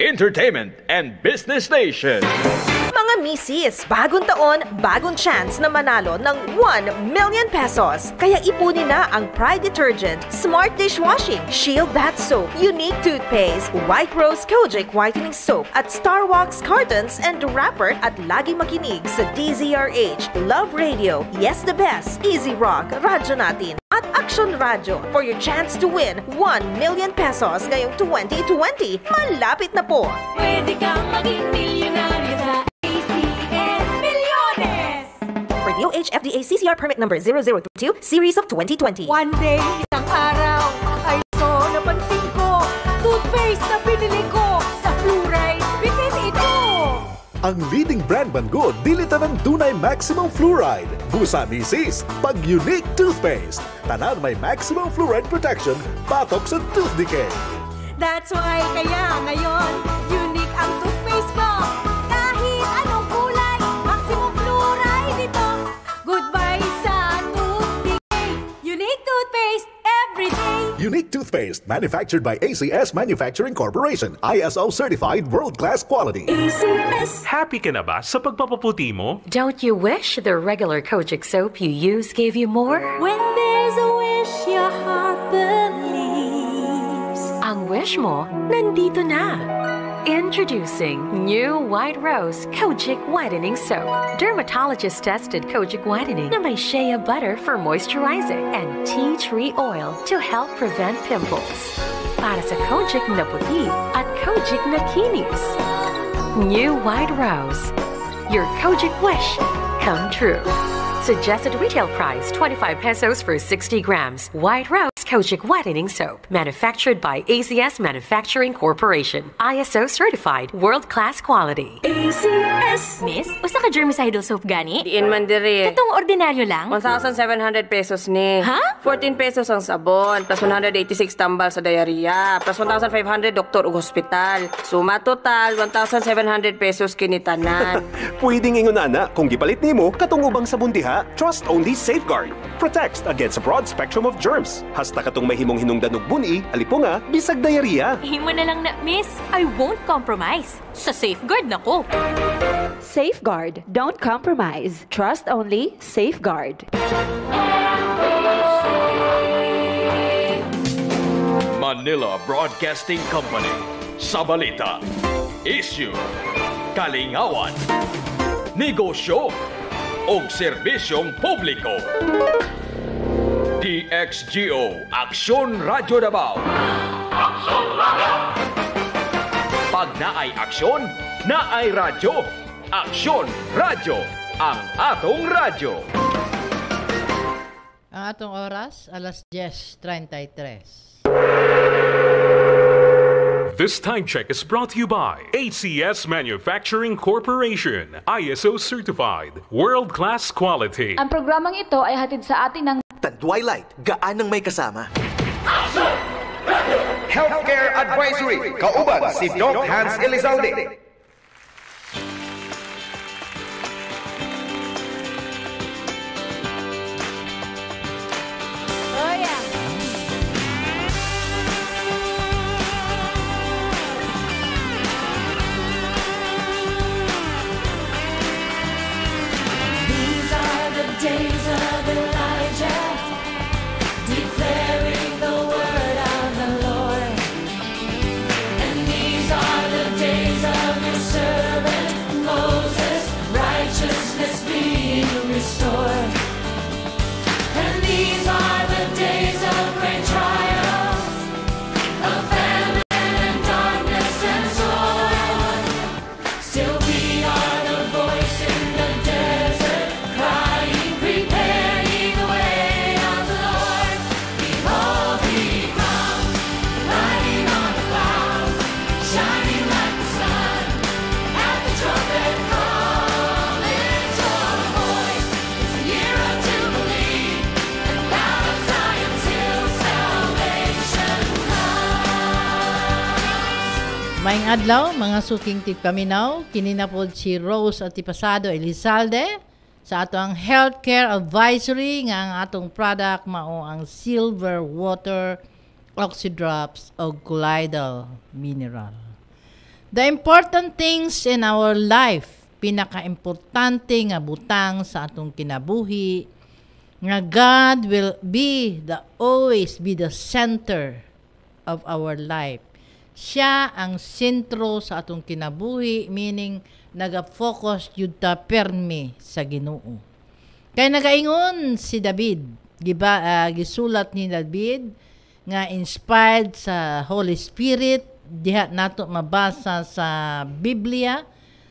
entertainment, and business station. Mga misis, bagong taon, bagong chance na manalo ng 1 million pesos. Kaya ipunin na ang Pride Detergent, Smart Dishwashing, Shield Bath Soap, Unique Toothpaste, White Rose Kojic Whitening Soap at Star Wax Cartons and Wrapper at lagi makinig sa DZRH, Love Radio, Yes the Best, Easy Rock, Radyo Natin at Action Radio for your chance to win 1 million pesos ngayong 2020. Malapit na po! Pwede kang maging milyonaryo sa ACS Milyones! For DOH FDA CCR permit number 0032, series of 2020. One day, isang araw, ay so napansin ko, toothpaste na pinili ko Ang leading brand man good, dilita ng Dunay Maximum Fluoride. Busa misis, pag unique toothpaste. Tanan may maximum fluoride protection, patok sa tooth decay. That's why kaya ngayon, unique ang toothpaste ko. Kahit anong kulay, maximum fluoride ito. Goodbye sa tooth decay. Unique toothpaste every day. Unique toothpaste, manufactured by ACS Manufacturing Corporation, ISO certified world-class quality. ACS. Happy ka na ba sa pagpapaputi mo? Don't you wish the regular Kojic soap you use gave you more? When there's a wish, your heart believes. Ang wish mo, nandito na. Introducing new White Rose Kojic Whitening Soap. Dermatologist tested Kojic Whitening na may shea butter for moisturizing and tea tree oil to help prevent pimples. Para sa Kojic na puti at Kojic na kinis. New White Rose. Your Kojic wish come true. Suggested retail price 25 pesos for 60 grams. White Rose Kojic Whitening Soap. Manufactured by ACS Manufacturing Corporation. ISO certified world class quality. ACS. Miss, usa ka germicidal soap gani? Diin man diri. Katong ordinaryo lang? 1,700 pesos ni. Ha? 14 pesos ang sabon, plus 186 tambal sa diarrhea, plus 1,500 doktor ug hospital. Suma total, 1,700 pesos kinitanan. Pwedeng ingon ana kung gipalit nimo katong ubang sabon diha. Trust only Safeguard. Protects against a broad spectrum of germs. Hasta katong may himong hinungdan og buni, alipunga, bisag diarrhea. Himo na lang na, miss. I won't compromise. Sa safeguard na ko. Safeguard. Don't compromise. Trust only. Safeguard. Manila Broadcasting Company. Sa balita. Issue. Kalingawan. Negosyo. O serbisyong publiko. DXGO Aksyon Radyo Davao. Aksyon Radyo. Pag naay aksyon, naay radyo. Aksyon Radyo. Ang atong radyo. Ang atong oras, alas 10.33. This time check is brought to you by ACS Manufacturing Corporation. ISO certified. World class quality. Ang programang ito ay hatid sa atin ng Tan Twilight, gaan ng may kasama. Healthcare Advisory, kauban si Doc Hans Elizalde. Adlaw, mga suking tigpaminaw, kininapod si Rose at Tipasado Elizalde sa ato ang healthcare advisory nga ang atong product mao ang silver water oxydrops o colloidal mineral. The important things in our life, pinaka-importante nga butang sa atong kinabuhi, nga God will be the always be the center of our life. Siya ang sentro sa atong kinabuhi, meaning naga-focus yun ta perme sa Ginoo. Kaya nagaingon si David, giba ah, gisulat ni David nga inspired sa Holy Spirit diha nato mabasa sa Biblia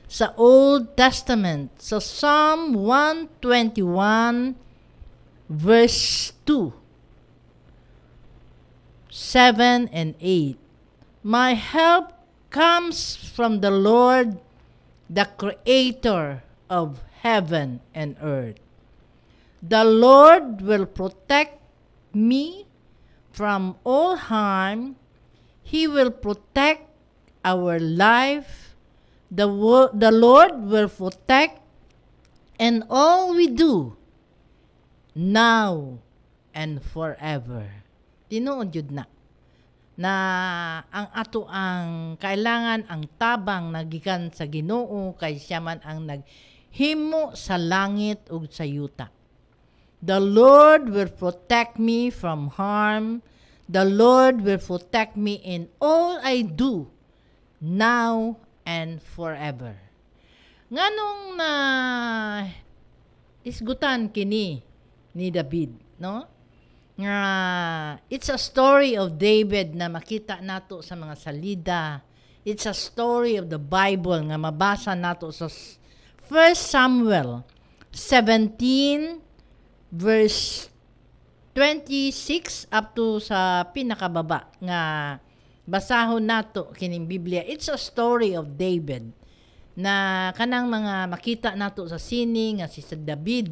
sa Old Testament sa Psalm 121 verse 2 7 and 8 My help comes from the Lord the creator of heaven and earth The Lord will protect me from all harm. He will protect our life. The, wo- the Lord will protect and all we do now and forever. Tinuod yun na na ang ato ang kailangan ang tabang nagikan sa Ginoo kay siya man ang naghimo sa langit ug sa yuta. The Lord will protect me from harm. The Lord will protect me in all I do, now and forever. Nganong na isgutan kini ni David, no? Nga it's a story of David na makita nato sa mga salida. It's a story of the Bible nga mabasa nato sa 1 Samuel 17 verse 26 up to sa pinakababa nga basahon nato kining Biblia. It's a story of David na kanang mga makita nato sa sini nga si David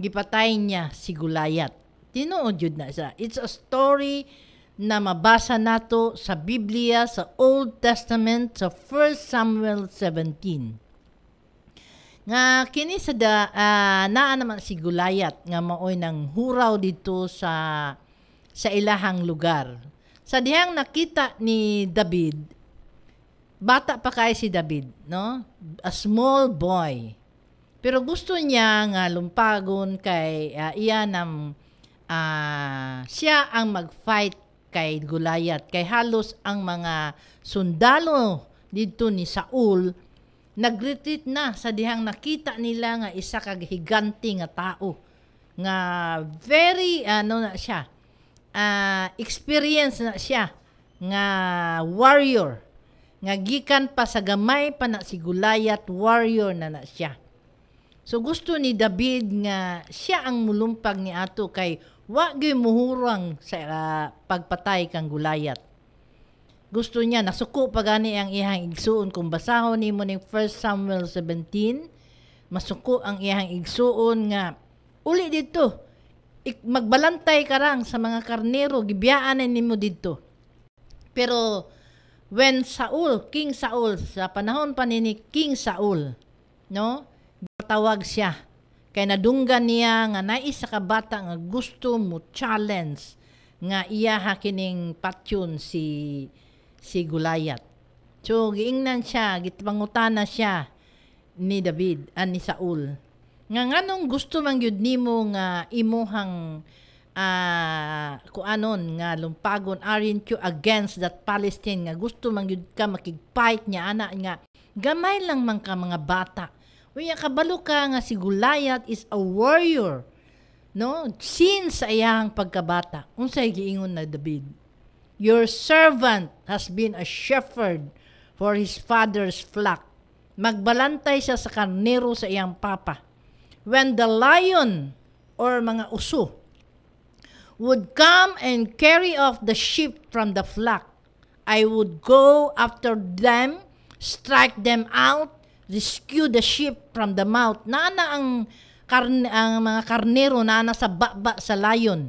gipatay niya si Gulayat. Tinuod jud na siya. It's a story na mabasa nato sa Biblia sa Old Testament sa 1 Samuel 17 nga kini sa da ah, naa naman si Gulayat nga maoy nang huraw dito sa sa ilahang lugar. Sa dihang nakita ni David, bata pa kay si David, no? A small boy. Pero gusto niya nga lumpagon kay ah, iya nam ah, siya ang mag-fight kay Gulayat kay halos ang mga sundalo dito ni Saul nagretreat na sa dihang nakita nila nga isa kag higanti nga tao. Nga very ano na siya ah, experience na siya nga warrior. Nga gikan pa sa gamay pa na si Gulayat warrior na na siya. So gusto ni David nga siya ang mulumpag ni ato kay wa gyud muhurang sa ah, pagpatay kang Gulayat. Gusto niya nasuko pa gani ang iyang igsuon. Kung basahon nimo ning 1 Samuel 17 masuko ang iyang igsuon nga uli dito ik- magbalantay ka rang sa mga karnero gibiyaan nimo dito. Pero when Saul King Saul sa panahon pa ni King Saul no tawag siya kay nadunggan niya nga naisa ka bata nga gusto mo challenge nga iya ha kining patyon si si Gulayat. So, giingnan siya, gitpangutana siya ni David, an ni Saul. Nga nganong gusto man gyud nimo nga imuhang ah kuanon nga lumpagon aren't you against that Palestine nga gusto man gyud ka makigfight niya ana nga gamay lang man ka mga bata. Unya kabalo ka nga si Gulayat is a warrior. No? Since sa iyang pagkabata. Unsay giingon na David? Your servant has been a shepherd for his father's flock. Magbalantay siya sa karnero sa iyang papa. When the lion or mga uso would come and carry off the sheep from the flock, I would go after them, strike them out, rescue the sheep from the mouth. Nana ang, karne, ang mga karnero na sa baba sa lion.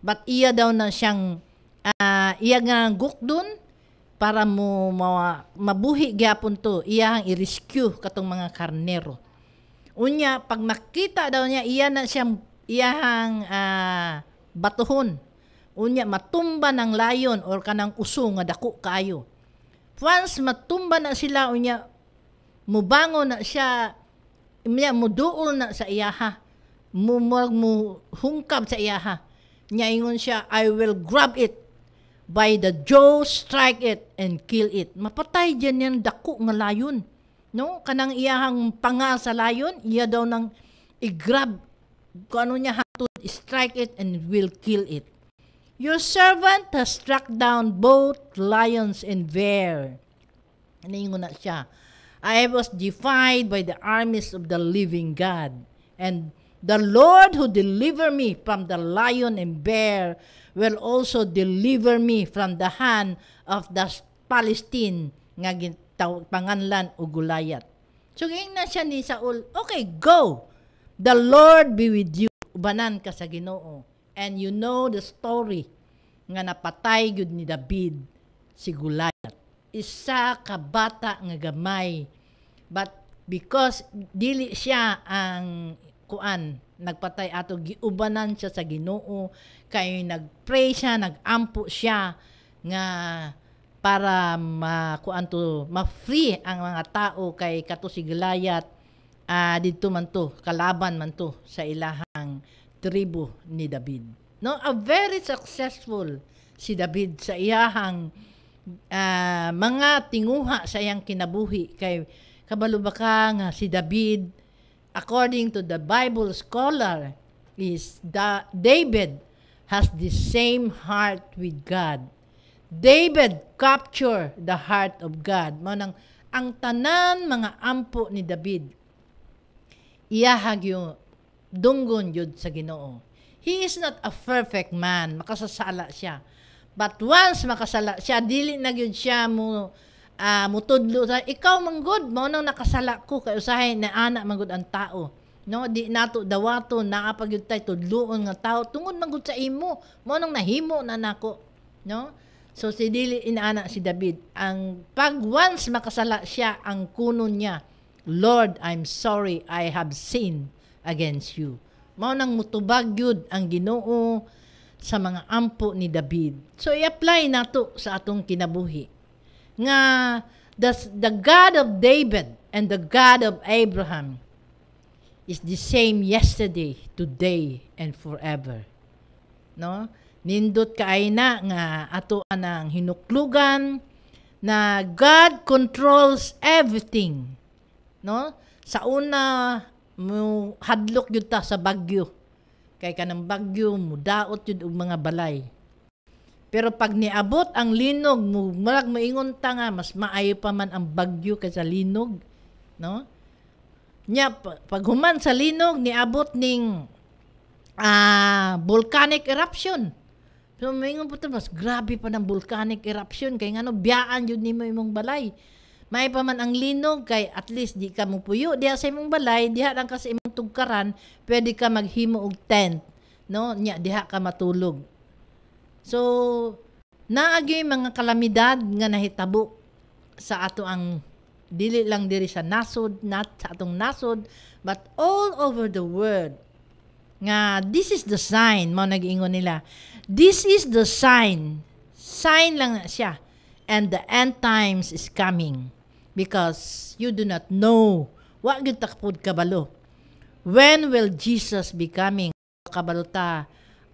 But iya daw na siyang uh, iya nga gukdon para mo ma, mabuhi gyapon to iya ang i-rescue katong mga karnero unya pag makita daw niya iya na siyang iyahang uh, batuhon unya matumba ng layon or kanang uso nga dako kayo once matumba na sila unya mubango na siya niya muduol na sa iyaha. Mu- mu hungkab sa iyaha. Niya ingon siya I will grab it by the jaw strike it and kill it. Mapatay diyan yan dako nga layon. No? Kanang iyahang panga sa layon iya daw nang i-grab. Kung ano niya hatod strike it and will kill it. Your servant has struck down both lions and bear. Naingon na siya. I was defied by the armies of the living God. And the Lord who deliver me from the lion and bear will also deliver me from the hand of the Palestine nga panganlan o Gulayat. So na siya ni Saul, okay, go! The Lord be with you. Ubanan ka sa ginoo. And you know the story nga napatay gyud ni David si Gulayat isa ka bata nga gamay. But because dili siya ang kuan nagpatay ato giubanan siya sa Ginoo kay nagpray siya nagampo siya nga para ma kuan to ma-free ang mga tao kay kato si Goliath ah didto man to kalaban man to sa ilahang tribo ni David. No a very successful si David sa iyahang ah, mga tinguha sa iyang kinabuhi kay kabalo ba ka nga si David according to the Bible scholar is da David has the same heart with God. David capture the heart of God. Mao nang ang tanan mga ampo ni David iyahag yung dunggon yun sa Ginoo. He is not a perfect man, makasasala siya. But once makasala siya, dili na gyud siya mo ah mutudlo sa ikaw manggod mo nang nakasala ko kay usahay na ana manggod ang tao. No, di nato dawato naa pa gyud tay tudloon nga tao tungod manggod sa imo. Mo nang nahimo na nako. No? So si dili inaana si David. Ang pag once makasala siya, ang kuno niya, Lord, I'm sorry I have sinned against you. Mao nang mutubag gyud ang Ginoo sa mga ampo ni David. So i-apply nato sa atong kinabuhi nga the, the God of David and the God of Abraham is the same yesterday, today, and forever. No? Nindot kaay na nga ato anang hinuklugan na God controls everything. No? Sa una mo hadlok gyud ta sa bagyo. Kay kanang bagyo mudaot yun og mga balay. Pero pag niabot ang linog, mo marag maingon ta nga mas maayo pa man ang bagyo kaysa linog, no? Nya pa- pag human sa linog niabot ning ah volcanic eruption. So maingon po mas grabe pa ng volcanic eruption kay ngano biyaan jud nimo imong balay. May pa man ang linog kay at least di ka mo puyo diha sa imong balay, diha lang ka sa imong tugkaran, pwede ka maghimo og tent, no? Nya diha ka matulog. So, naagi mga kalamidad nga nahitabo sa ato ang dili lang diri sa nasod, not sa atong nasod, but all over the world. Nga this is the sign, mo nag-ingon nila. This is the sign. Sign lang siya. And the end times is coming because you do not know wa gyud takpod kabalo. When will Jesus be coming? Kabalo ta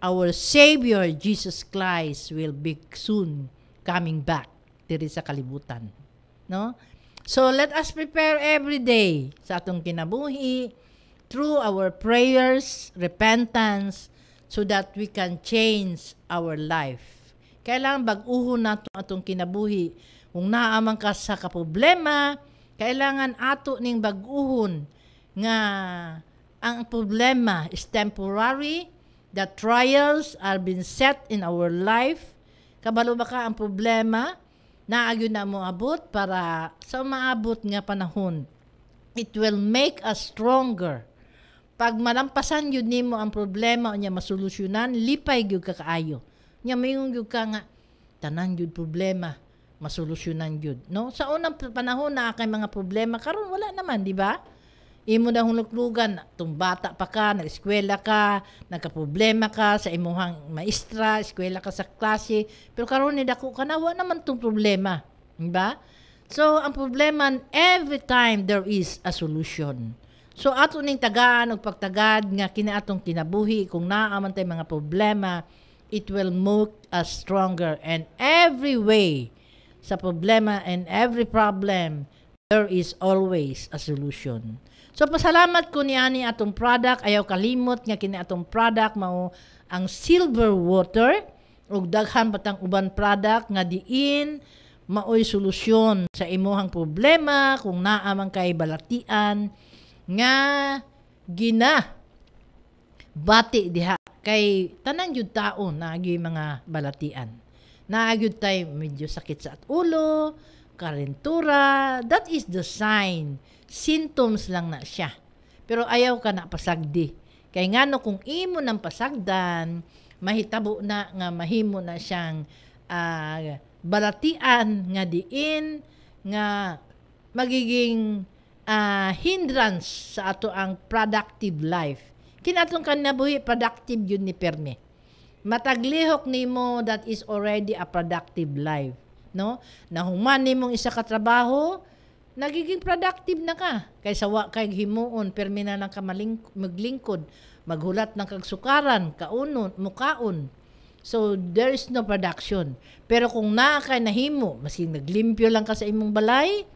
our Savior Jesus Christ will be soon coming back diri sa kalibutan. No? So let us prepare every day sa atong kinabuhi through our prayers, repentance, so that we can change our life. Kailangan bag-uhon nato atong kinabuhi. Kung naaman ka sa kaproblema, kailangan ato ning bag-uhon nga ang problema is temporary, the trials are being set in our life. Kabalo ba ka ang problema? Naagyo na mo abot para sa maabot nga panahon. It will make us stronger. Pag malampasan yun nimo ang problema o niya masolusyonan, lipay gyud ka kaayo. Nya mayong gyud ka nga tanan gyud problema masolusyonan gyud no? Sa unang panahon na kay mga problema. Karon wala naman di ba? Imo na huluklugan tung bata pa ka nag-eskwela ka nagka-problema ka sa imuhang maestra eskwela ka sa klase. Pero karon ni dako ka na wa naman tong problema di ba? So, ang problema, every time there is a solution. So, ato ning tagaan og pagtagad nga kinaatong kinabuhi kung naaman tay mga problema, it will make us stronger. And every way sa problema and every problem there is always a solution. So pasalamat ko niani atong product ayaw kalimot nga kini atong product mao ang silver water ug daghan patang uban product nga diin maoy solusyon sa imuhang problema kung naa man kay balatian nga gina bati diha kay tanan jud tao naagi mga balatian. Naagi tay medyo sakit sa ulo, karentura, that is the sign. Symptoms lang na siya. Pero ayaw ka na pasagdi. Kay ngano kung imo ng pasagdan, mahitabo na nga mahimo na siyang ah, balatian nga diin nga magiging ah, hindrance sa ato ang productive life. Kinatong kanabuhi productive yun ni Perme. Mataglihok nimo that is already a productive life, no? Nahuman nimong isa ka trabaho, nagiging productive na ka. Kaysa wa kay himuon permi na lang ka maglingkod, maghulat ng kagsukaran, kaunon, mukaon. So there is no production. Pero kung naa kay nahimo, maski naglimpyo lang ka sa imong balay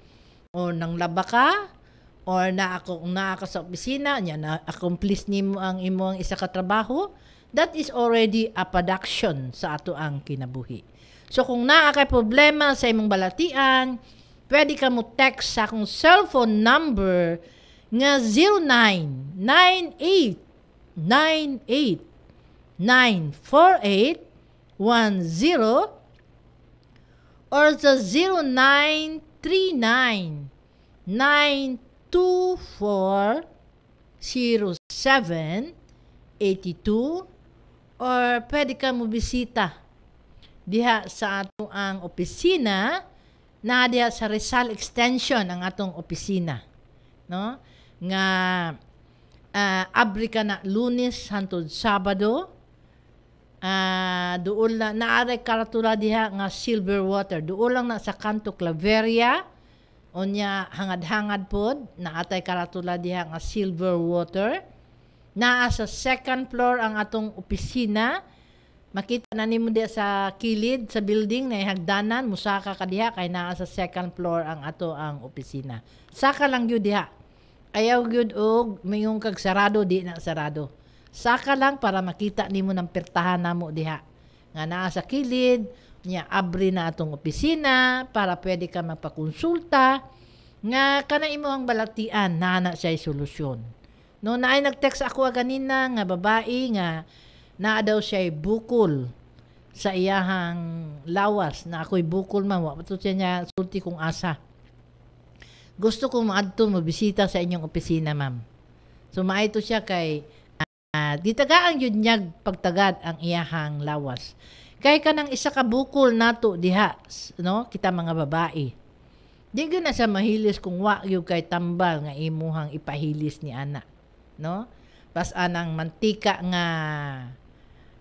o nang laba ka, or na ako na ka sa opisina nya na accomplish nimo ang imong isa ka trabaho that is already a production sa ato ang kinabuhi. So kung naa kay problema sa imong balatian pwede ka mo text sa akong cellphone number nga 0998 98 948 10 or sa 0939 9 2407-82 or pwede ka mo bisita diha sa atong ang opisina na diha sa Rizal Extension ang atong opisina no? Nga uh, abri ka na lunes hantod sabado. Uh, duol na naare karatula diha nga silver water. Duol lang na sa kanto Claveria. Onya hangad-hangad pod naatay karatula diha nga silver water. Naa sa second floor ang atong opisina. Makita na nimo diha sa kilid sa building na hagdanan musaka ka diha kay naa sa second floor ang ato ang opisina. Saka lang gyud diha. Ayaw gyud og mayong kag sarado di na sarado. Saka lang para makita nimo ng pertahan namo diha. Nga naa sa kilid, niya abri na atong opisina para pwede ka magpakonsulta nga kana imo ang balatian nana siya solusyon. No naay nag-text ako ganina nga babae nga naa daw siya bukol sa iyahang lawas na ako'y bukol man wa to siya niya sulti kong asa. Gusto ko maadto mabisita sa inyong opisina, ma'am. So maayto siya kay uh, gitagaan yun niya pagtagad ang iyahang lawas. Kay ka nang isa ka bukol nato diha, no? Kita mga babae. Di na sa mahilis kung wa gyud kay tambal nga imuhang ipahilis ni ana, no? Pas anang mantika nga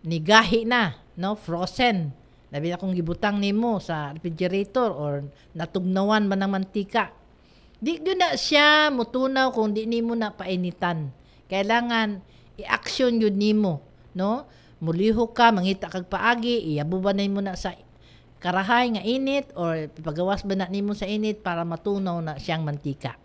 nigahi na, no? Frozen. Labi na kung gibutang nimo sa refrigerator or natugnawan man ng mantika. Di gyud na siya mutunaw kung di nimo na painitan. Kailangan i-action yun nimo, no? mulihok ka, mangita kag paagi, iyabo ba mo na sa karahay nga init or pagawas ba na nimo sa init para matunaw na siyang mantika.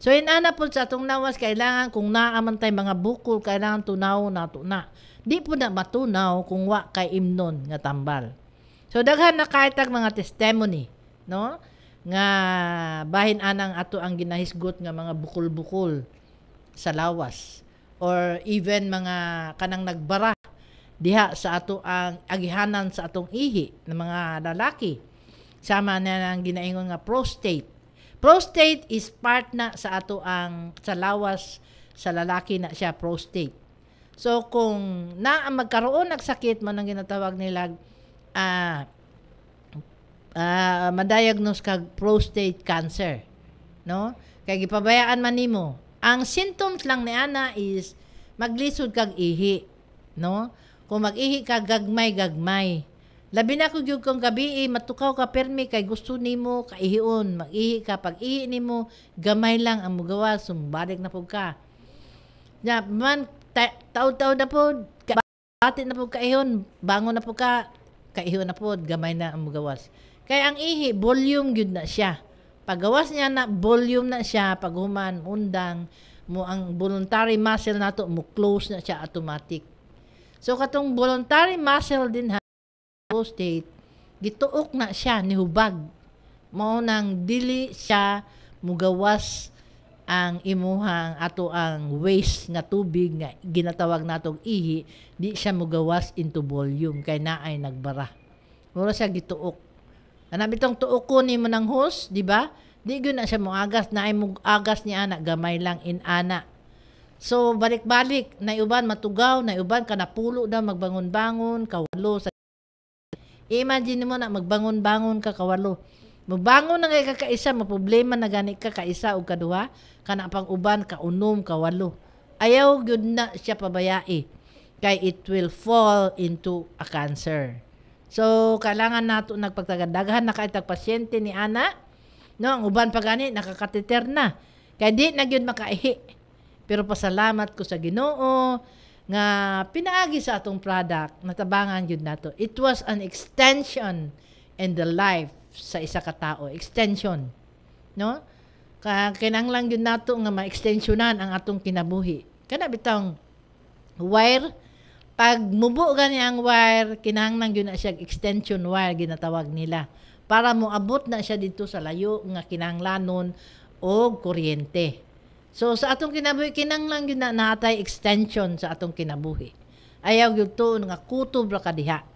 So inana po sa atong nawas kailangan kung naaman tay mga bukol kailangan tunaw na tuna. Di po na matunaw kung wa kay imnon nga tambal. So daghan na kahit mga testimony, no? Nga bahin anang ato ang ginahisgot nga mga bukol-bukol sa lawas or even mga kanang nagbara diha sa ato ang agihanan sa atong ihi ng mga lalaki. Sama na ng ginaingon nga prostate. Prostate is part na sa ato ang sa lawas sa lalaki na siya prostate. So kung na magkaroon ng sakit man ang ginatawag nila uh, uh, madiagnose kag prostate cancer, no? Kay gipabayaan man nimo. Ang symptoms lang ni ana is maglisod kag ihi, no? Kung mag-ihi ka gagmay-gagmay, Labi na ko gyud kung gabi eh, matukaw ka permi kay gusto nimo kaihion, mag-ihi ka pag ihi nimo gamay lang ang mugawas sumbalik na pud ka. Ya, man ta- taud-taud na ka- bati na pud kaihon, bangon na pud ka kaihon na pud gamay na ang mugawas. Kay ang ihi volume gyud na siya. Pagawas niya na volume na siya pag human undang mo ang voluntary muscle nato mo close na siya automatic. So katong voluntary muscle din ha state gituok na siya ni hubag. Mao nang dili siya mugawas ang imuhang ato ang waste nga tubig nga ginatawag natong ihi di siya mugawas into volume kay naay nagbara. Mura siya gituok. Ana bitong tuok ko nimo ng hose di ba? Di gyud na siya moagas naay mug agas ni ana gamay lang in ana. So balik-balik na uban matugaw na uban ka napulo daw magbangon-bangon kawalo sa Imagine mo na magbangon-bangon ka kawalo. Magbangon na ngay ka kaisa, maproblema na gani ka kaisa o kaduha, kana pang uban kaunom kawalo. Ayaw gyud na siya pabayai kay it will fall into a cancer. So kailangan nato nagpagtagadaghan na kay pasyente ni ana. No, ang uban pa gani nakakateter na. Kay di na gyud makaihi. Pero pasalamat ko sa Ginoo nga pinaagi sa atong product natabangan yun nato it was an extension in the life sa isa ka tao. Extension no? Ka kinanglang yun nato nga ma-extensionan ang atong kinabuhi. Kana bitang wire pag mubo gani ang wire kinahanglan yun na siya extension wire ginatawag nila. Para moabot na siya dito sa layo nga kinahanglanon og kuryente So sa atong kinabuhi kinanglang gyud na natay extension sa atong kinabuhi. Ayaw gyud to nga kutob ra kadiha.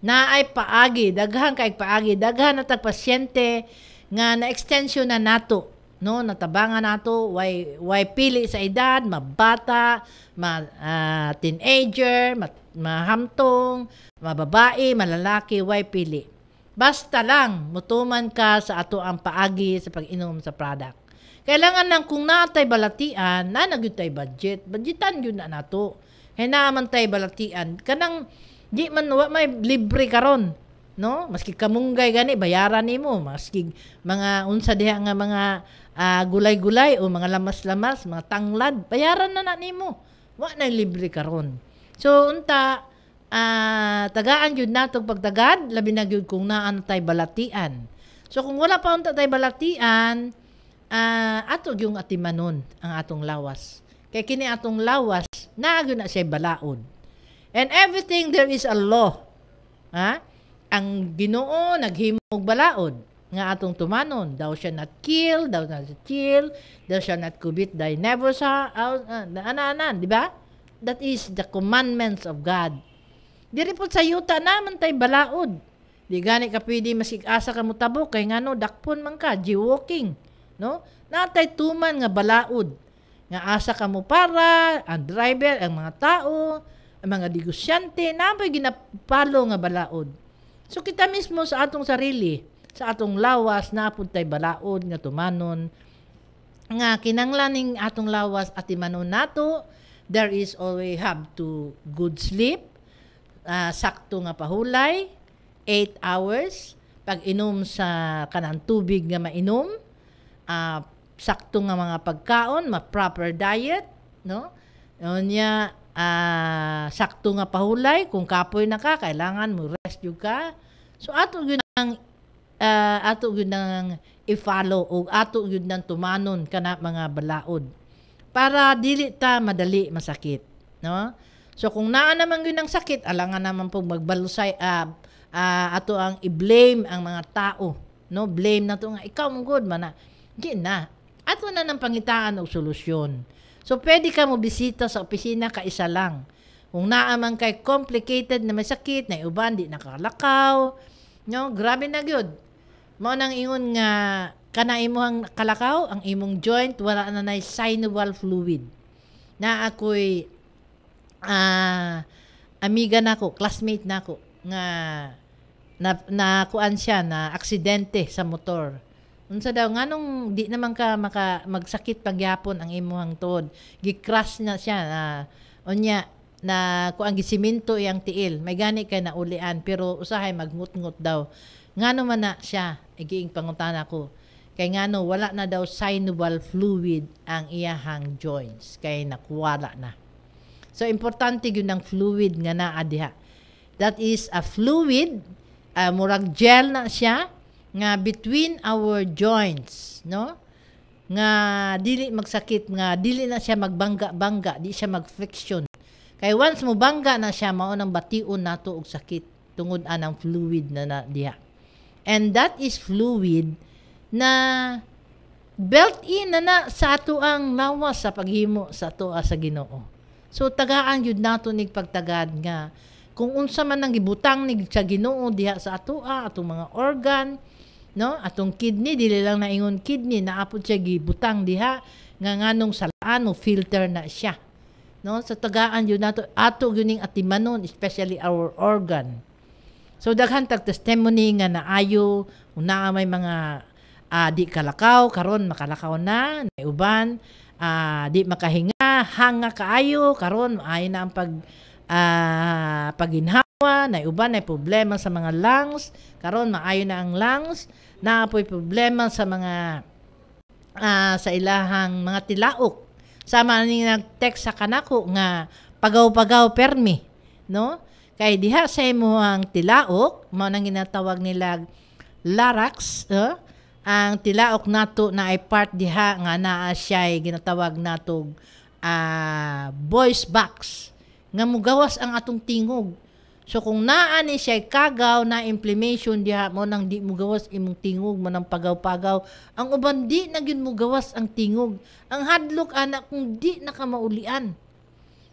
Na ay paagi, daghan kay paagi, daghan na tag pasyente nga na extension na nato no natabangan nato why why pili sa edad mabata ma ah, teenager ma, mahamtong mababae malalaki why pili basta lang mutuman ka sa ato ang paagi sa pag-inom sa product kailangan nang kung natay balatian, na nagyud tay budget. Budgetan yun na nato. Hay naman tay balatian. Kanang di man wa may libre karon. No? Maski kamunggay gani bayaran nimo, maski mga unsa diha nga mga ah, gulay-gulay o mga lamas-lamas, mga tanglad, bayaran na na nimo. Wa na libre karon. So unta ah, tagaan yun natong pagtagad, labi na gyud kung naan tay balatian. So kung wala pa unta tay balatian, ah ato yung atimanon ang atong lawas. Kay kini atong lawas, naagyo na siya balaod. And everything there is a law. Ha? Ang Ginoo naghimog balaod nga atong tumanon. Thou shall not kill, thou shall not kill, thou shall not commit thy never sa uh, ana-anan, di ba? That is the commandments of God. Diri po sa yuta naman tay balaod. Di gani ka pwede masigasa ka mo tabok kay ngano dakpon man ka, walking no? Natay tuman nga balaod. Nga asa ka mo para, ang driver, ang mga tao, ang mga negosyante, napay ginapalo nga balaod. So kita mismo sa atong sarili, sa atong lawas, napod tay balaod nga tumanon, nga kinanglaning atong lawas at imanon nato, there is always have to good sleep, ah, sakto nga pahulay, 8 hours, pag inom sa kanang tubig nga mainom, ah, sakto nga mga pagkaon, ma proper diet, no? Unya ah, sakto nga pahulay kung kapoy na ka, kailangan mo rest jud ka. So ato gyud ang ah, ato gyud nang i-follow o ato gyud nang tumanon kana mga balaod para dili ta madali masakit, no? So kung naa naman gyud ang sakit, alangan naman pong magbalusay ah, ah, ato ang i-blame ang mga tao, no? Blame na to nga ikaw mo good man. Di na. Ato na ng pangitaan og solusyon. So, pwede ka mo bisita sa opisina ka isa lang. Kung naaman kay complicated na may sakit, na uban, di nakalakaw, no, grabe na gyud. Mao nang ingon nga kana imong kalakaw, ang imong joint wala na nay synovial fluid. Na ako'y ah amiga nako, classmate nako nga na, na kuan siya na aksidente sa motor. Unsa daw nganong di naman ka maka magsakit pagyapon ang imong tuod. Gi-crash na siya na unya na kung ang gisiminto iyang tiil, may gani kay na ulian, pero usahay magngut-ngut daw. Ngano man na siya, igiing pangutana ko, kay ngano wala na daw sinuble fluid ang iyahang joints, kay nakuwala na. So, importante yun ang fluid nga naa diha. That is a fluid, uh, murag gel na siya, nga between our joints, no? Nga dili magsakit, nga dili na siya magbangga-bangga, di siya mag-friction. Kay once mo bangga na siya, mao nang bation nato og sakit tungod anang fluid na na diha. And that is fluid na built-in na na sa ato ang lawas sa paghimo sa ato sa Ginoo. So tagaan yun nato nig pagtagad nga kung unsa man ang gibutang nig sa Ginoo diha sa ato atong mga organ, no? Atong kidney dili lang na ingon kidney naapod siya gibutang diha nga nganong salaan mo filter na siya. No? Sa tagaan yun nato ato gyuning atimanon especially our organ. So daghan tag testimony nga naayo una may mga ah, di kalakaw karon makalakaw na, uban ah, di makahinga, hanga kaayo karon maayo na ang pag ah, paginhawa, na uban na problema sa mga lungs, karon maayo na ang lungs, naapoy problema sa mga ah, sa ilahang mga tilaok. Sama ni nag-text sa kanako nga pagaw-pagaw permi, no? Kay diha sa imong tilaok, mao nang ginatawag nila larynx, eh? ang tilaok nato na ay part diha nga naa siya ginatawag natog ah, voice box nga mugawas ang atong tingog. So kung naa ni siya kagaw na implementation diha mo nang di mo gawas imong tingog mo nang pagaw-pagaw, ang uban di na gyud mo gawas ang tingog. Ang hadlok ana kung di na ka maulian.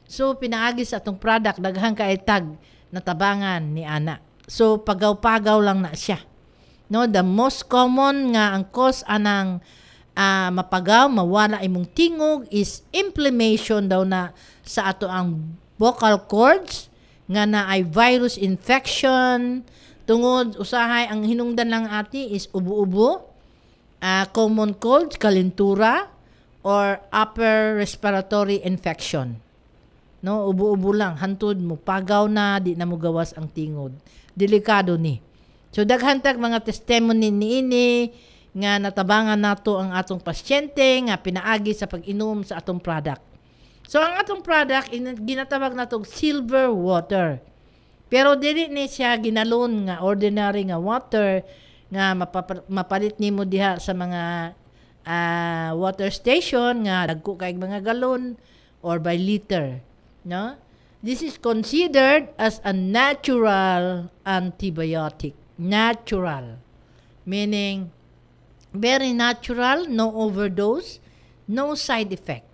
So pinaagi sa atong product daghang kaitag na tabangan ni ana. So pagaw-pagaw lang na siya. No, the most common nga ang cause anang ah, mapagaw, mawala imong tingog is inflammation daw na sa ato ang vocal cords nga na ay virus infection. Tungod usahay ang hinungdan lang ati is ubo-ubo ah, common cold kalintura or upper respiratory infection. No ubo-ubo lang. Hantod mo pagaw na di na mo gawas ang tingod. Delikado ni. So daghan tag mga testimony niini nga natabangan nato ang atong pasyente nga pinaagi sa pag-inom sa atong product So ang atong product in, ginatawag natong silver water. Pero dili ni siya ginalon nga ordinary nga water nga mapapa- mapalit nimo diha sa mga ah, water station nga dagko kay mga galon or by liter, no? This is considered as a natural antibiotic. Natural. Meaning very natural, no overdose, no side effect.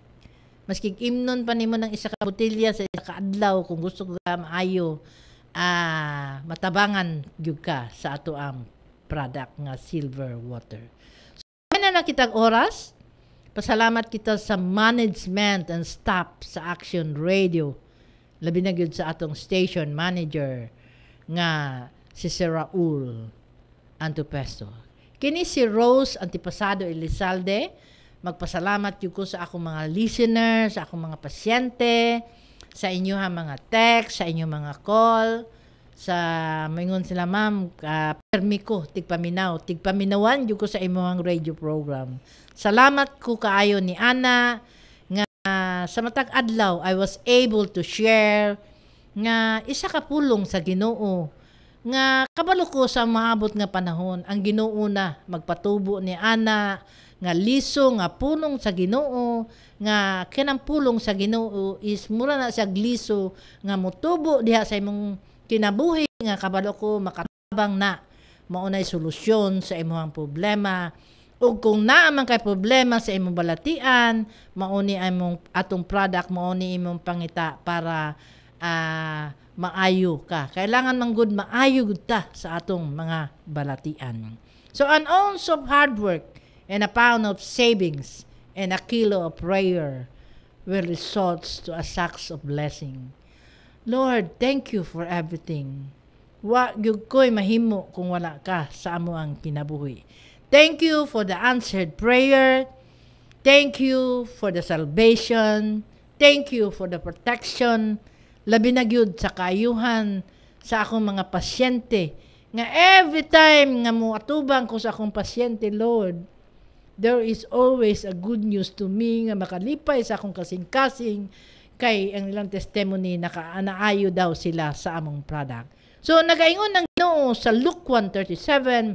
Maski imnon pa nimo ng isa ka botelya sa isa ka adlaw kung gusto ka maayo ah matabangan gyud ka sa ato ang product nga silver water. So, na nakitag oras. Pasalamat kita sa management and staff sa Action Radio. Labi na gyud sa atong station manager nga si Sir Raul Antopesto. Kini si Rose Antipasado Elizalde. Magpasalamat yun ko sa akong mga listeners, sa akong mga pasyente, sa inyo ha mga text, sa inyo mga call, sa maingon sila ma'am, uh, permi ko, tigpaminaw, tigpaminawan yun ko sa imong radio program. Salamat ko kaayo ni Ana, nga sa matag adlaw, I was able to share nga isa ka pulong sa Ginoo. Nga kabalo ko sa maabot nga panahon ang Ginoo na magpatubo ni ana nga liso nga pulong sa Ginoo nga kanang pulong sa Ginoo is mura na siya liso nga motubo diha sa imong kinabuhi nga kabalo ko makatabang na maunay solusyon sa imong problema ug kung naa man kay problema sa imong balatian mauni imong atong product mauni imong pangita para ah, maayo ka. Kailangan man good maayo gud ta sa atong mga balatian. So an ounce of hard work and a pound of savings and a kilo of prayer will result to a sacks of blessing. Lord, thank you for everything. Wa gyud ko'y mahimo kung wala ka sa amo ang kinabuhi. Thank you for the answered prayer. Thank you for the salvation. Thank you for the protection. labi na gyud sa kaayuhan sa akong mga pasyente nga every time nga mo atubang ko sa akong pasyente Lord there is always a good news to me nga makalipay sa akong kasing-kasing kay ang ilang testimony naka naayo daw sila sa among product. So nagaingon ng Ginoo sa Luke 1:37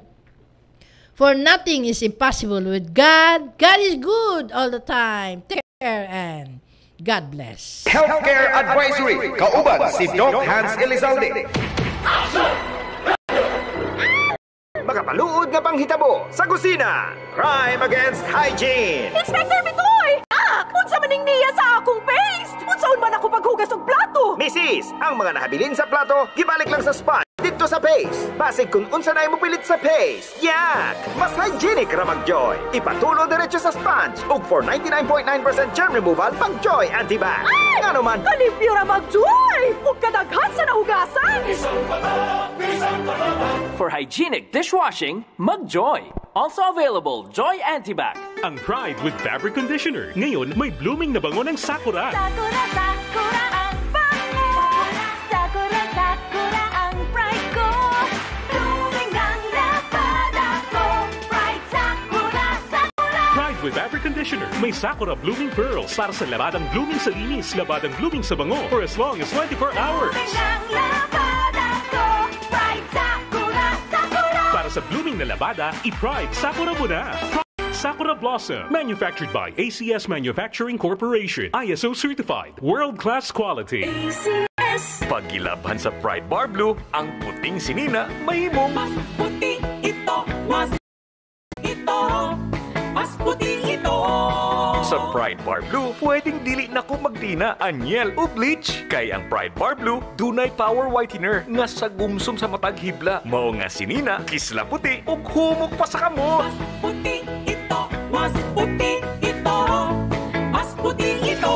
For nothing is impossible with God. God is good all the time. Take care and God bless. Healthcare Advisory. Kauban si Doc Hans Elizalde. Makapaluod nga panghitabo sa kusina. Crime Against Hygiene. Inspector Bitoy! Ah! Unsa maning niya sa akong paste? Unsaon man ako paghugas og plato? Mrs. Ang mga nahabilin sa plato, gibalik lang sa sponge dito sa paste. Basig kung unsa na mo pilit sa paste. Yak! Mas hygienic ra mag-joy. Ipatulo diretso sa sponge ug for 99.9% germ removal pag Joy Antibac. Ay! Ano man? Kalimpyo ra mag-joy! Ug kadaghan sa nahugasan! For hygienic dishwashing, Mug-Joy. Also available, Joy Antibac. Ang Pride with Fabric Conditioner. Ngayon, may blooming na bango ng Sakura. Sakura, Sakura with Fabric Conditioner. May Sakura Blooming Pearls para sa labadang blooming sa linis, labadang blooming sa bango for as long as 24 hours. Para sa blooming na labada, i-Pride Sakura mo na. Sakura Blossom, manufactured by ACS Manufacturing Corporation, ISO certified, world-class quality. Pagilabhan sa Pride Bar Blue, ang puting sinina mahimong mas puti Sa Pride Bar Blue, pwedeng dili na ko magdina anyel o bleach. Kay ang Pride Bar Blue, dunay power whitener nga sagumsum sa matag hibla. Mao nga sinina, kisla puti ug humok pa sa kamo. Puti ito, mas puti ito, mas puti ito.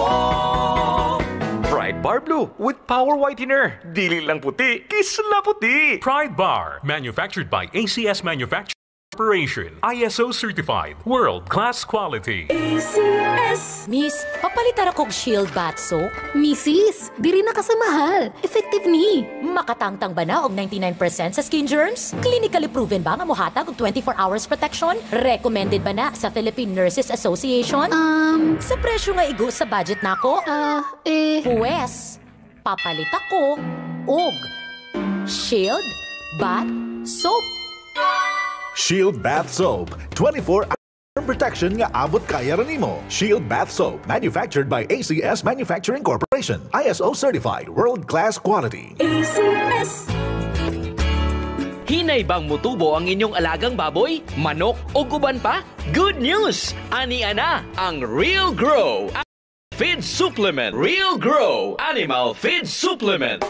Pride Bar Blue with power whitener. Dili lang puti, kisla puti. Pride Bar, manufactured by ACS Manufacturing Corporation, ISO certified, world-class quality. ACS! Miss, papalitar akong shield bath soap? Mrs, diri na kasamahal. Effective ni. Makatangtang ba na og 99% sa skin germs? Clinically proven ba nga mohatag og 24 hours protection? Recommended ba na sa Philippine Nurses Association? Um, sa presyo nga igo sa budget nako? Ah, eh... Huwes, papalit ako og shield bath soap. Shield Bath Soap. 24 hour protection nga abot kaya rin mo. Shield Bath Soap. Manufactured by ACS Manufacturing Corporation. ISO certified. World-class quality. ACS! Hinay bang mutubo ang inyong alagang baboy, manok o guban pa? Good news! Ani ana ang Real Grow Feed Supplement. Real Grow Animal Feed Supplement.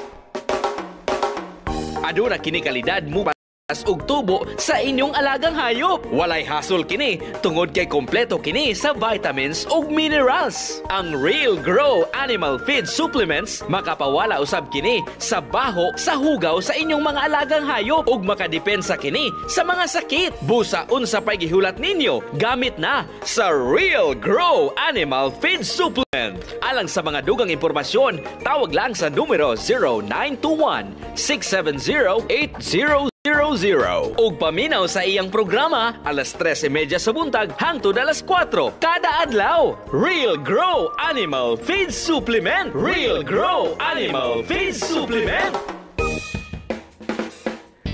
Aduna kini kalidad mo As og tubo sa inyong alagang hayop. Walay hasol kini tungod kay kompleto kini sa vitamins ug minerals. Ang Real Grow Animal Feed Supplements makapawala usab kini sa baho sa hugaw sa inyong mga alagang hayop ug makadepensa kini sa mga sakit. Busa unsa pay gihulat ninyo gamit na sa Real Grow Animal Feed Supplement. Alang sa mga dugang impormasyon, tawag lang sa numero 0921 670 8000 ug paminaw sa iyang programa alas 3:30 sa buntag hangtod alas 4 kada adlaw. Real Grow Animal Feed Supplement. Real Grow Animal Feed Supplement.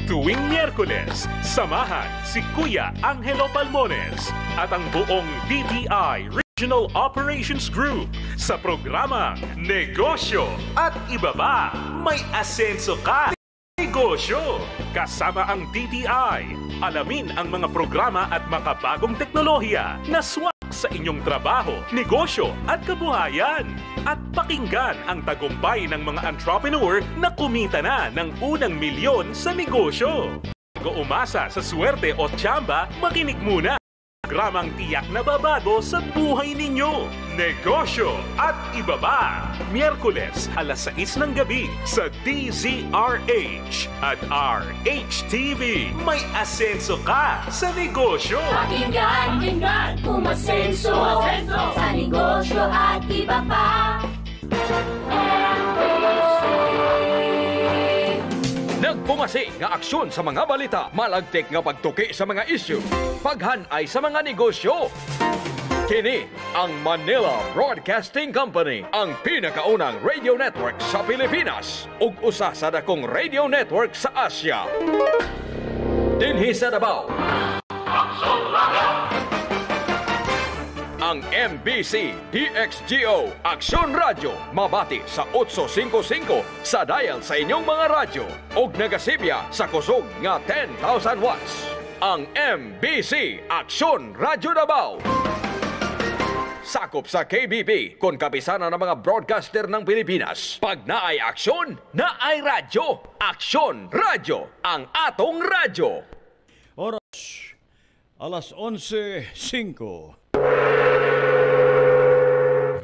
Tuwing Miyerkules, samahan si Kuya Angelo Palmones at ang buong DTI Regional Operations Group sa programa Negosyo at Iba Pa. May asenso ka negosyo kasama ang DTI. Alamin ang mga programa at makabagong teknolohiya na swak sa inyong trabaho, negosyo at kabuhayan. At pakinggan ang tagumpay ng mga entrepreneur na kumita na ng unang milyon sa negosyo. Bago umasa sa swerte o tsamba, makinig muna programang tiyak na babago sa buhay ninyo. Negosyo at ibaba. Miyerkules, alas 6 ng gabi sa DZRH at RHTV. May asenso ka sa negosyo. Pakinggan, pakinggan, umasenso, umasenso sa negosyo at iba pa. MBC Sumasi nga aksyon sa mga balita, malagtik nga pagtuki sa mga isyu, paghanay sa mga negosyo. Kini ang Manila Broadcasting Company, ang pinakaunang radio network sa Pilipinas ug usa sa dakong radio network sa Asia. Dinhi sa Davao. Ang MBC DXGO Aksyon Radio mabati sa 855 sa dial sa inyong mga radyo ug nagasibya sa kusog nga 10,000 watts. Ang MBC Aksyon Radio Davao. Sakop sa KBP kung kapisanan ng mga broadcaster ng Pilipinas. Pag naay aksyon, naay radyo. Aksyon Radio, ang atong radyo. Oras, alas 11.05.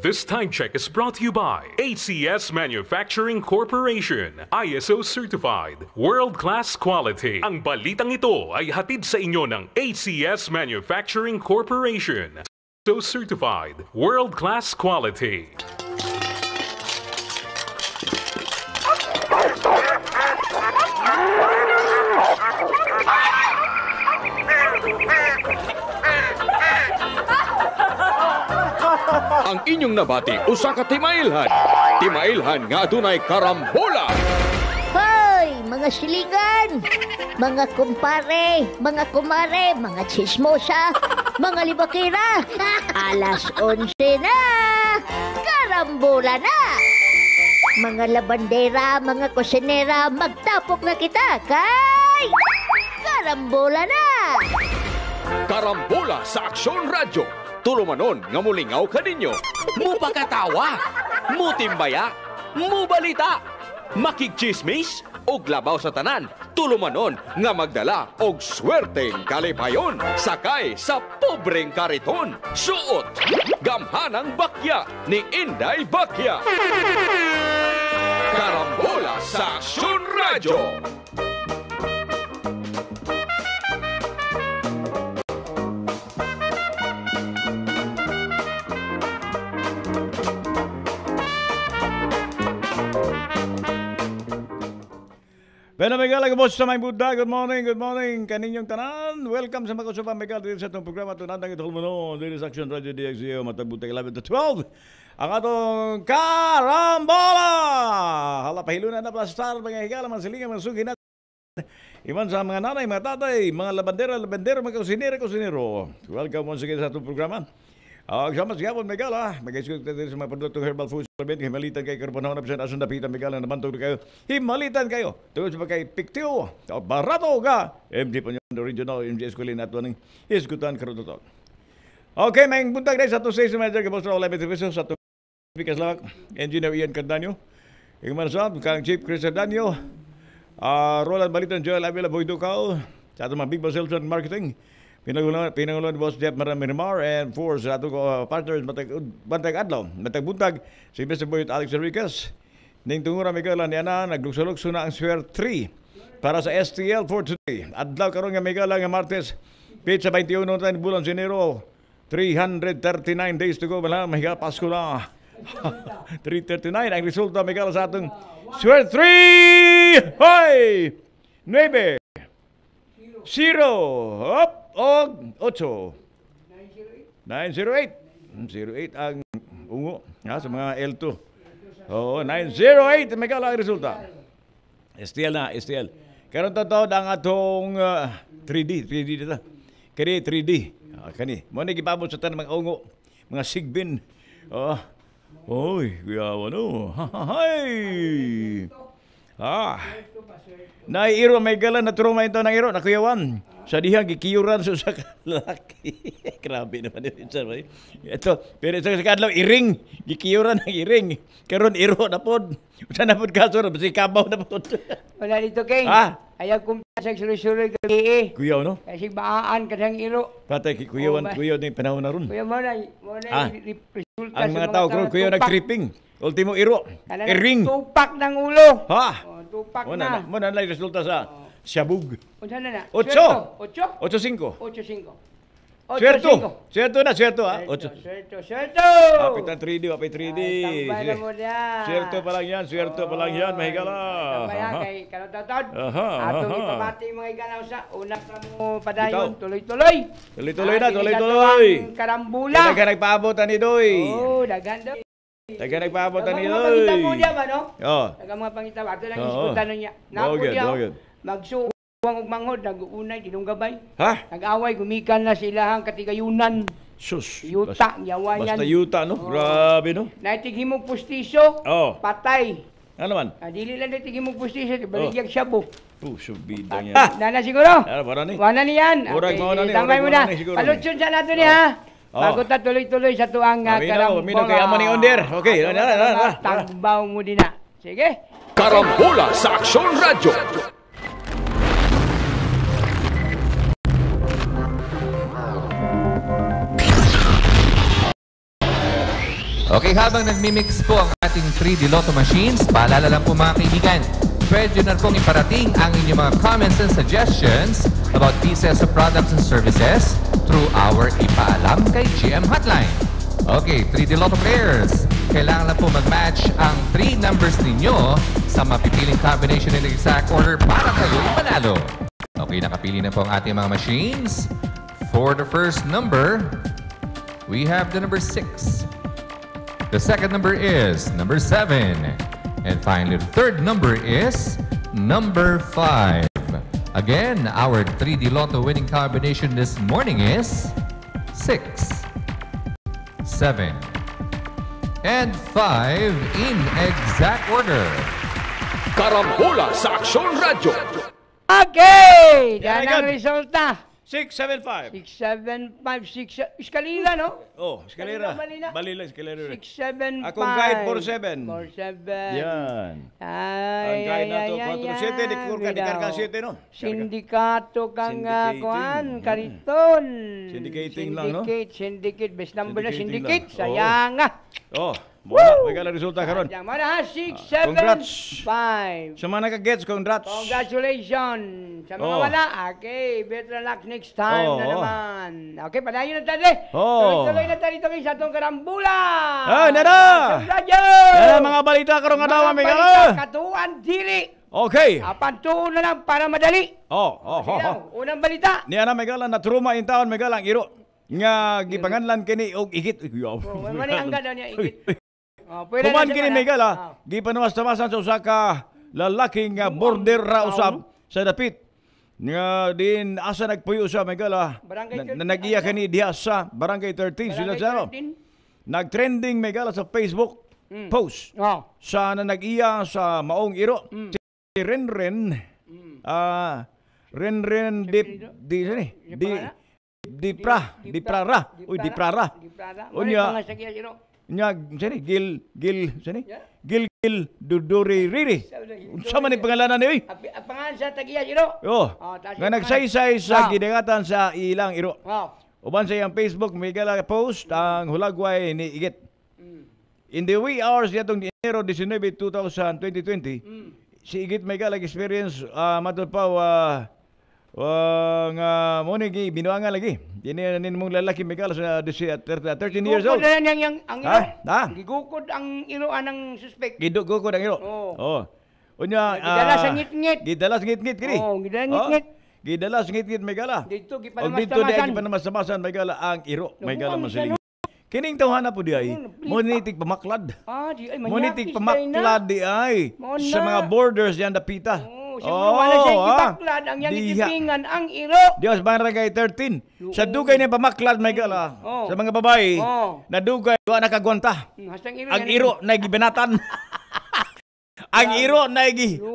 This time check is brought to you by ACS Manufacturing Corporation, ISO certified, world-class quality. Ang balitang ito ay hatid sa inyo ng ACS Manufacturing Corporation, ISO certified, world-class quality. Ang inyong nabati usa ka timailhan. Timailhan nga adunay karambola. Hoy, mga siligan! Mga kumpare, mga kumare, mga chismosa, mga libakira! Alas 11 na! Karambola na! Mga labandera, mga kusinera, magtapok na kita, kay! Karambola na! Karambola sa Aksyon Radyo. Tulumanon nga mulingaw kaninyo. Mupakatawa, mutimbaya, mubalita, makikchismis, og labaw sa tanan. Tulumanon nga magdala og swerteng kalipayon. Sakay sa pobreng kariton. Suot, gamhanang bakya ni Inday Bakya. Karambola sa Aksyon Radyo. Pero Miguel, sa may Buddha. Good morning, good morning. Kaninyong tanan. Welcome sa mga kusupang Miguel dito sa itong programa. Tunandang ito mo Dito sa Action Radio DXO. Matagbutang 11 to 12. Ang atong Karambola! Hala, pahilunan na pa star. Mga higala, mga silingan, mga sugi. Iman sa mga nanay, mga tatay, mga labandera, labandero, mga kusinera, kusinero. Welcome once again sa itong programa. Ang sama siya po, Miguel, ha? Mag-isip tayo sa mga produktong herbal food supplement. Himalitan kayo, karbonahan na asun dapitan, Miguel, na nabantog na kayo. Himalitan kayo. Tungkol sa kay Pictio. Barato ka. MD po nyo, original, MJ Eskwilin, at waning iskutan karototot. Okay, may buntag na sa 2 station manager, kapos na 11 pesos sa 2 Pikas Lawak, Engineer Ian Cardanyo. Ikaw sa kang Chief Chris Cardanyo. Uh, Roland Balitan, Joel Avila, Boy Ducal. Sa ating mga Big Boss Marketing. Pinangulan, pinangulan ni Boss Jeff Maramirimar and for sa ato ko uh, partners matag bantag adlaw matag buntag si Mr. Boy Alex Enriquez ning tungura Miguel ni ana naglugsulugso na ang swear 3 para sa STL for today adlaw karon nga Miguel nga Martes pizza 21 na bulan Enero 339 days to go wala mahiga Pasko na 339 ang resulta Miguel sa atong swear 3 hoy 9 Zero. Up. Og. Ocho. 908. 08 ang ungo. Ha, sa mga L2. Oo, 908. May kala ang resulta. STL na, STL. Karon to to ang atong uh, 3D, 3D dito. Kani 3D. Ah, kani. Mo ni gipabot sa tanang mga ungo, mga sigbin. Oh. Oy, kuya ano. Hay. Ah. Na iro may gala na truma ito ng iro na kuyawan. Sa diha gikiyuran sa sa lalaki. Grabe naman yun sir. Ito, pero sa kadlaw iring, gikiyuran ng iring. Karon iro na pod. Sa na pod kaso na basi kabaw na pod. Wala dito, King. Ah. Ayaw kong sa suri-suri gabi eh. Kuya no? Kasi baaan kadang iro. Patay kuyawan, Oh, ma- kuya ni panahon na ron. Kuya mo na, mo na Ah. Ang sa mga tao karon kuya tupak. nag-tripping. Ultimo iro. Kanang Iring. Tupak ng ulo. Ha? Oh, tupak Mo na. mo na lang resulta sa Shabug. Unsa na na? Sweldo. Otso? Otso cinco. Ocho, cinco. Swerte na, swerte ha. Ocho. Swerte, swerte! Apit ang 3D, apit 3D. tambay mo niya. Swerte pa lang yan, swerte pa lang yan, mahigala. Tambaya Aha. kay Kanototod. Aha, Atong aha. ipamati mga iganaw sa una sa mo padayon. Tuloy-tuloy. Tuloy-tuloy na, Ah, tuloy-tuloy. Karambula. Ka nagpaabot ni Doy. Oh, daghan. Nagpaabot Dagang ni mga Doy. pangita mo diya ba, no? Oo. Dagang mga pangita ba? Ato lang Oo. iskutan niya. Napo boged. Magsuwang og manghod, nag-uunay, dinunggabay. Ha? Nag-away, gumikan na sila ang katigayunan. Sus. Yuta, yawayan. Basta yuta, no? Grabe, no? Naitigimog pustiso, Oo. patay. Ano man? Ah, dili lang naitigimog pustiso, baligyag shabu. Oh, subida niya. Ah, nana siguro? Ano, para ni? Wala niyan. Murag mo na ni, tambay mo na. na. Palutson sa nato niya, ha? Oh. Bago ta tuloy-tuloy sa tuang uh, Aminado, aminado kay amo ni Onder. Okay, na, na, na, na. Tagbaw mo din na. Sige. Karambola sa Aksyon Radyo. Okay, habang nagmimix po ang ating 3D Lotto machines, paalala lang po mga kaibigan, pwede na pong iparating ang inyong mga comments and suggestions about pieces of products and services through our Ipaalam kay GM hotline. Okay, 3D Lotto players, kailangan lang po mag-match ang 3 numbers ninyo sa mapipiling combination in exact order para kayo manalo. Okay, nakapili na po ang ating mga machines. For the first number, we have the number 6. The second number is number seven. And finally, the third number is number five. Again, our 3D Lotto winning combination this morning is six, seven, and five in exact order. Karambola sa Aksyon Radyo. Okay! Yeah, Yan ang good. resulta. 675. 675, 6, iskalila, no? Oh, eskalera. Bali na. Bali lang, eskalera. 675. Akong guide, 47. 47. Yan. Ay, Ang guide ay, na to, ay, 47, di kurka, di karka 7, no? Sindikato kang uh, Syndicating. kuan, kariton. Syndicating lang, no? Syndicate, syndicate. Best number na syndicate. lang. Sayang ah. Oh, muna, may kala resulta karon. Yan mo na, 6, 7, congrats. 5. Sa mga naka-gets, congrats. Congratulations! Sa mga Oh. wala, okay, better luck next time Oh, na naman. Okay, padayon na tayo. Oh. Tuloy-tuloy na tayo dito sa atong karambula. Ah, nara! Radyo! Yan ang mga balita karon nga daw, Mga balita. Katuan dili. Okay. Apan tuon na lang para madali. Oh, oh, oh, oh. unang balita. Niya na may na truma in taon may iro. Nga gipanganlan kini og igit. Oh, Mani ang ganda niya igit. Oh, pwede Kuman na siya kini pala. may kala. Gipanawas-tamasan sa usa ka lalaking nga border ra usab sa dapit. Nga din asa nagpuyo sa kala. Barangay Na, na nag-iya kani diha sa Barangay 13 sila Barangay sa ano. 13. Nag-trending kala sa Facebook Mm. post. Oh. Sa na nag-iya sa maong iro. Si Renren ah Renren di di sini. Di di pra, di prara. Uy, di prara. Di prara. Unya, Mga sakya sino. Nya sini gil gil sini. Gil gil duduri riri. Unsa man ni pangalanan ni ang pangalan sa tagiya sino. Oh. Tas Nga nagsaysay sa Oh. gidagatan sa ilang iro. Oh. Uban sa iyang Facebook, may gala post ang hulagway ni Igit. In the wee hours nitong Enero 19, 2020, si Igit may gala experience uh, matod pa wa wa nga mo ni gi- binuangan lagi. Dini nin mong lalaki gala sa 13 13 years old. Na yang, yang, ang iro. Ha? Gigukod ang iro anang suspect. Gidug ko ang iro. Oo. Oh. Unya Gidala ah, sa ngit-ngit. Gidala sa ngit-ngit kini. Oo, gidala ngit-ngit. Oh, Gidala sa ngit-ngit may gala. Dito Og dito di gipanamasan may gala ang iro. May gala Nabuang man siling. Kining tawhana po di ay. please, Monitik pamaklad. Ah, di ay na. pamaklad di ay. Sa mga borders yan dapita. Oh, siguro wala siya ah. gipaklad ang yang Diha. igipingan ang iro. Dios barangay 13. Sa dugay ni pamaklad may gala. Oh. Sa mga babae Oh. na dugay wa nakagwanta. Iro. Ang yan. iro na gibenatan. Ang iro na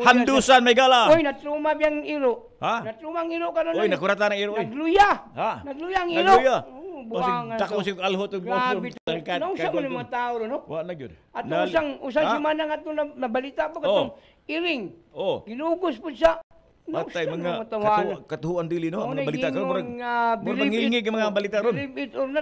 handusan may gala. Uy, natruma biyang iro. Ha? Natruma ang iro karon. Uy, nakurata ng iro. uy. Nagluya. Ha? Nagluya ang iro. Nagluya. Oh, sig- buwangan Tako si alhot ug Grabe mo ni mga tao no? Wa na gyud. At Na- usang usang Ha? si mana nga to na nabalita pa Oh. katong iring. Oh. Ginugos po siya. Patay Nausa mga mga tawanan. katu- katuhuan dili no ang mga na balita karon murag nga, murag mangilngig it ang mga balita ron.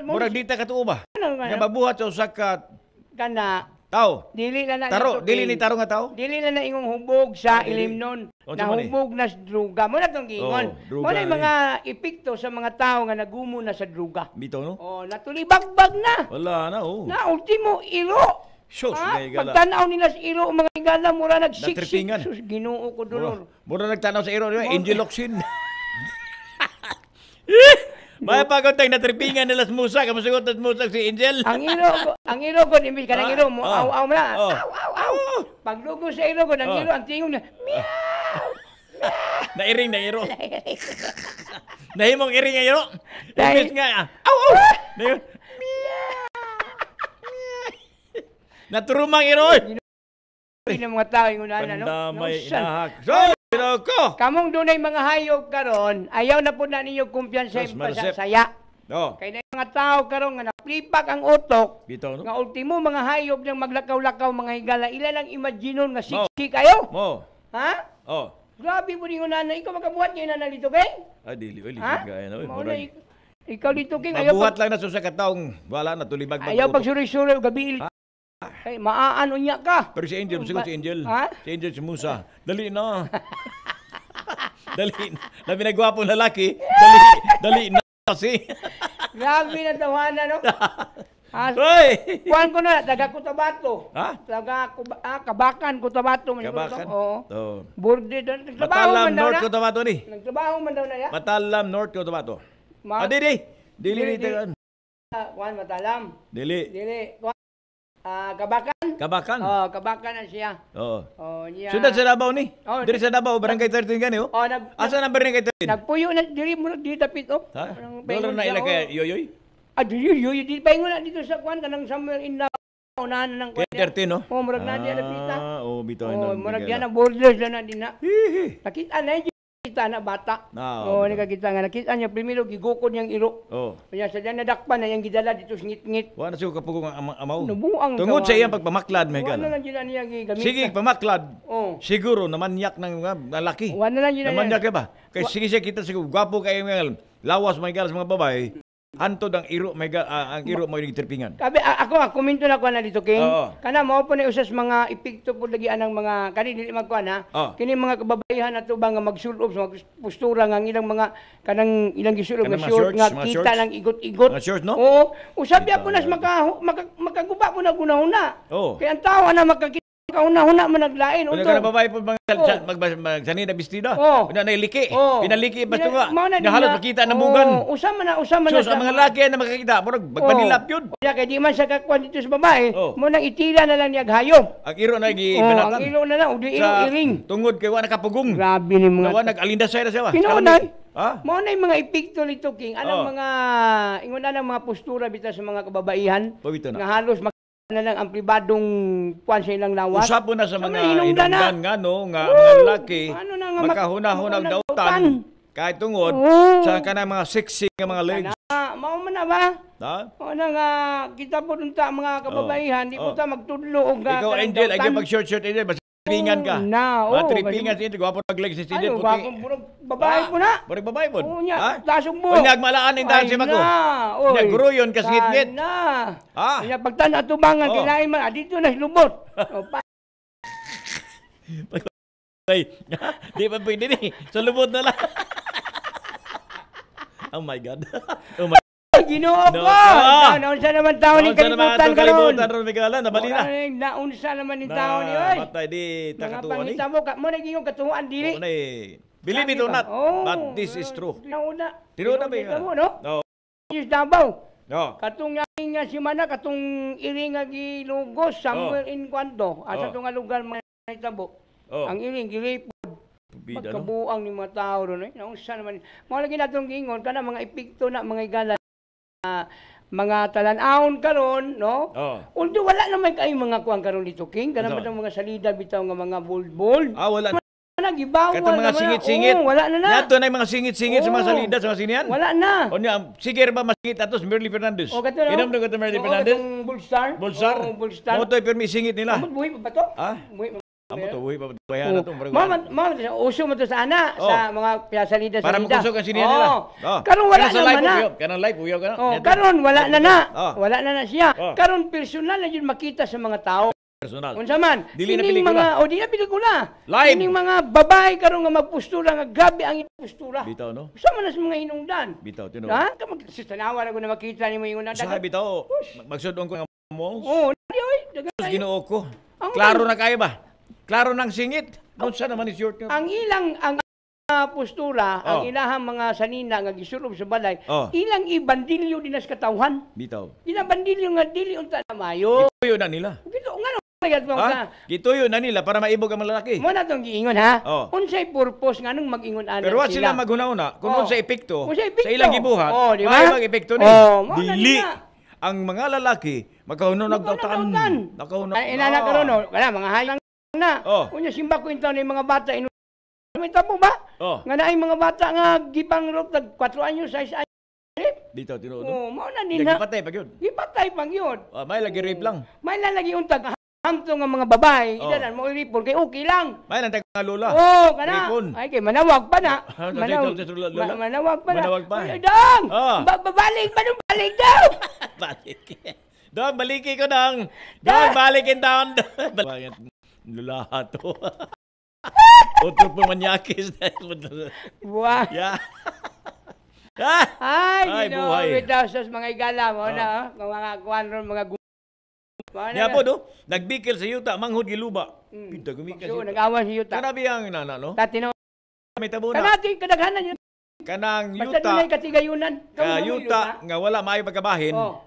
Murag na- dita katuo ba? Ano nga? Mabuhat sa usa ka kana Tao. Dili na na Taro, dili ni taro nga tao? Dili na na ingong hubog sa Ah, dili. ilim nun. O, sa man eh? Nahubog na sa druga. Mo na gingon. Oh, druga Mo na mga epekto sa mga tao nga nagumo na sa druga. Bitaw no? Oh, natulibagbag na. Wala na oh. Na ultimo iro. Sus, mga higala. Pagtanaw nila sa iro, mga higala, mura nagsiksik. Sus, ginoo ko dolor. Mura nagtanaw sa iro, Mo- Angel Oxin. May pagod na tripingan nila sa musa, kamusugot na sa musa si Angel. Ang iro ko, ang iro ko, imbis ka ng Ah, iro, mo, ah, aw, aw na. oh. Aw, aw, aw. Paglugo sa iro ko, ng Oh. iro, ang tingog na, Nairing na iro. Nahimong iring nga iro. Imbis nga. ah, Aw, aw. Nahimong- Naturumang iro. Hindi ng mga tao yung unana, no? Pandamay inahak. So, iro ko. Kamong dunay mga hayop karon, ayaw na po na ninyo kumpiyansa Sus, sa saya. Oh, Kaya na yung mga tao karon nga naplipak ang utok, bitaw no? nga ultimo mga hayop nang maglakaw-lakaw mga higala, ila lang imaginon nga siksi kayo. Mo. Ha? Oh. Grabe mo din unana, ikaw makabuhat ngayon na dito kay? Ah, dili, dili. Ha? Gaya na. Mao na ik- Ikaw dito king Mabuhat lang na sa kataong wala na tulibag ayaw pag suri-suri gabi. Ay, maaan unya ka. Pero si Angel, siguro si Angel. Ha? Si Angel, si Musa. Dali na. dali na. Labi na gwapong lalaki. Dali, dali na kasi. Grabe na tawanan, no? Ah, Hoy! Kuhan ko na, taga Cotabato. Ha? Taga ah, Kabakan, Cotabato. Kabakan. Oo. Oh. Burde doon. Matalam, North. Cotabato ni. Nagtrabaho man daw na ya. Matalam, North Cotabato. Ma- Ah, dili. Dili, Dili, dili. Dili. Ah, Kuhan, matalam. dili. Dili. Ah, Kabakan. Kabakan. Oh, Kabakan na siya. Oo. Oh, niya. Sundan sa Davao ni. Oh, Diri sa Davao, barangay 13 gani oh. Oh, nag, Asa na barangay 13? nagpuyo na diri mo di dapit oh. Ha? Paingon na ila oh. kay Yoyoy? Ah, dili yo di paingon na dito sa kuan kanang somewhere in the unahan ng kuan. Kay 13 no? Oh, murag na di napita. Ah, oh, bitaw Oh, na. murag yan ang borders na na din na. Nakita na yung kita na bata. Ah, oh, bitaw. nakakita nga. Nakita niya primero gigukod niyang iro. Oh. Kaya sa diyan nadakpan na yung gidala dito sa ngit-ngit. Wa na siya kapugong ama- amaw. Nabuang Tungod sa iyang pagpamaklad, may Wala na gana. lang yun niya gigamit. Sige, pamaklad. Oh. Siguro namanyak ng lalaki. Wala na lang yun Namanyak ka ba? Kay sige siya kita siguro gwapo kayo nga lawas may galas mga babae. Antod ang iro may ah, ang iro mo yung terpingan. Kabi, a- ako nga, komento na ko na dito, King. Oo. Kana mo po na usas mga epekto po lagi anang mga, kani dili magkuhan ha. Oo. Kini mga kababaihan na to ba nga magsulob sa mga postura nga ang ilang mga, kanang ilang gisulob Kanang nga mga short, shorts, nga mga kita shorts? lang igot-igot. Mga shorts, no? Oo. Usabi ako nas maka, maka, makaguba po na guna-huna. Oo. Kaya ang tawa na makakita kauna-huna man naglain. Kung ka na babae po mga Oo. mag, mag, magsanida bestida. Oo. Una na iliki. Oo. Pinaliki basta nga. na Nahalot na- makita ng Oo, bugan. Usama na, usama na. Sus, ang mga laki na makakita, murag magpanilap yun. Oo. Kaya kaya di man siya kakuan dito sa babae, Oo. mo nang itila na lang niya hayop. Ang iro na gi Oh, ang ilo na lang, udi Sa iring. tungod kay wa nakapugong. Grabe ni mga Nawa nag-alindasay na siya? Pinoonay. Ha? Mao na mga epekto nito King. Anong Oh. mga ingon na mga postura bitaw sa mga kababaihan na. nga halos na lang ang pribadong kuan sa ilang lawas. Usap na sa mga hinungdan na. nga no, nga mga lalaki, Ano na nga, mak- makahunahunag dautan, kahit tungod, Oo. sa kanang mga sexy nga mga legs. Ah, mao man na ba? Ha? O na nga, kita po dun ta mga kababaihan, di po Oh. ta magtudlo og Ikaw, Angel, ay pag short short Angel, tripingan ka. na, oo, tripingan si Angel, gwapo nag legs si Angel, Ano, bakong burog babae po na. Murag babae po. Oo niya, Ha? tasong mo. O nagmalaan yung dahil Ay si Mako. na, oy. Nya guruyon kas ngit-ngit. Na. Ha? Kaya pagtana tubangan, Oh. kailangan man, ah, dito na lubot. o, pa- Ay, di pa pwede ni. Sa lubot na lang. oh my God. Oh my Ginoo No, ko! ah. Na- Naunsa naman tao ni atong karon. kalibutan ron, nabali na. Oray, Naunsa naman ni tao ni oy. Patay di Mga takatuan ni. pangitabo ka mo na giyong katuwaan dili. Oo na eh. Believe it or not, but this is true. Nauna. Tinuod na ba yun? mo, no? News Davao. Oo. Katong nga si Mana, katong iring nga gilugos, somewhere in Kwanto. Asa Oh. to nga lugar mga itabo. Oh. Ang iring, gilipod. No? Pagkabuang ni mga tao ron. Eh. Naunsa naman. Mga lagi natong gingon, kana mga epekto na mga igala. Ah, mga talan-aon karon, no? Oo. Although wala naman kayo mga kuang karon dito, King. Kana ba mga salida bitaw nga mga bold-bold. Ah, wala. Wala, gibawa Katong mga na. singit-singit. Oo, wala na na. Yato na mga singit-singit sa mga Oo. salida sa mga sinihan. Wala na. O niya, sige ba masingit atos Merly Fernandez? O, kato na. Inom na kato Merly Oo, Fernandez? katong Bullstar. Bolsar? Oo, Bullstar. Mo to permi singit nila. Buhi pa ba to? Ah? Buhi pa. Amo to, uy, papayahan na to. Mama, mama, uso mo to sa ana, Oh. sa mga piyasalida Para salida. makusog ang sinihan nila. Oo. Karon wala sa naman live, na. Kanang live, uyaw ka na. Oh, karon wala na na. Oh. Wala na na siya. Oh. Karon personal na yun makita sa mga tao. personal. Unsa man? Dili na pelikula. mga o di na pelikula. Live. Kining mga babae karon nga magpostura nga grabe ang postura. Bitaw, no? Usa man na sa mga hinungdan. Bitaw, tinuod. Ha? Kamag sa tanawa na ko na makita ni mo yung una. Sa bitaw, magsudong ko nga mo. Oo, di oy. Ginoo ko. Klaro na kayo ba? Klaro ng singit. Unsa naman is short nyo? Ang ilang ang ah, postura, ang Oh. ilahang mga sanina nga gisulob sa balay, Oh. ilang ibandilyo din sa katawhan. Bitaw. Ginabandilyo nga dili unta na mayo. Gituyo na nila. Gito nga no. Ha? Gituyo na nila para maibog ang lalaki. Mo na tong giingon ha. Oh. Unsay purpose nga nung mag-ingon ana Pero wa sila maghuna-una kung Oh. unsa epekto epekto? sa ilang gibuhat. Oh, di ba? Maayong epekto ni. Oh, na Dili. Ang mga lalaki magkauno nagtautan. Nakauno. Ay inana karon no, kana mga hayang na. Oh. Unya simba ko intaw ni mga bata inu May tabo ba? Oh. Nga naay mga bata nga gipang rot tag 4 anyos 6 anyos. Bitaw tinuod. Oh, mao na Di din ha. patay pag yun. Gipatay pang yun. Ah, may lagi rape lang. May lalagi untag hamto nga mga babae, Oh. idanan mo i-report kay okay lang. May nang nga lola. Oh, kana. Ripon. Ay kay manawag pa na. Manaw- dito, dito, lola? ma- manawag pa na. Manawag pa. Ay, dang! Ah. Ba- babalik pa nung balik daw. Balik. Doon, baliki ko nang. Doon, balikin down. Lulaha to? Otro po manyakis. Buwa. yeah. Ah! Ay, Ay, Ginoo, buhay. bitaw sus mga igala mo Ah. na, oh. Mga kuwan ron, mga gu... Mga Niya po, no? Nagbikil sa yuta, manghod giluba. Pinta, gumikas So, nag-awan si Yuta. Kanabi ang nana, no? Tati no. May tabo na. Kanati, kadaghanan yun. Kanang Basta yuta, dunay katigayunan. Ka yuta, nga wala maayo pagkabahin, Oh.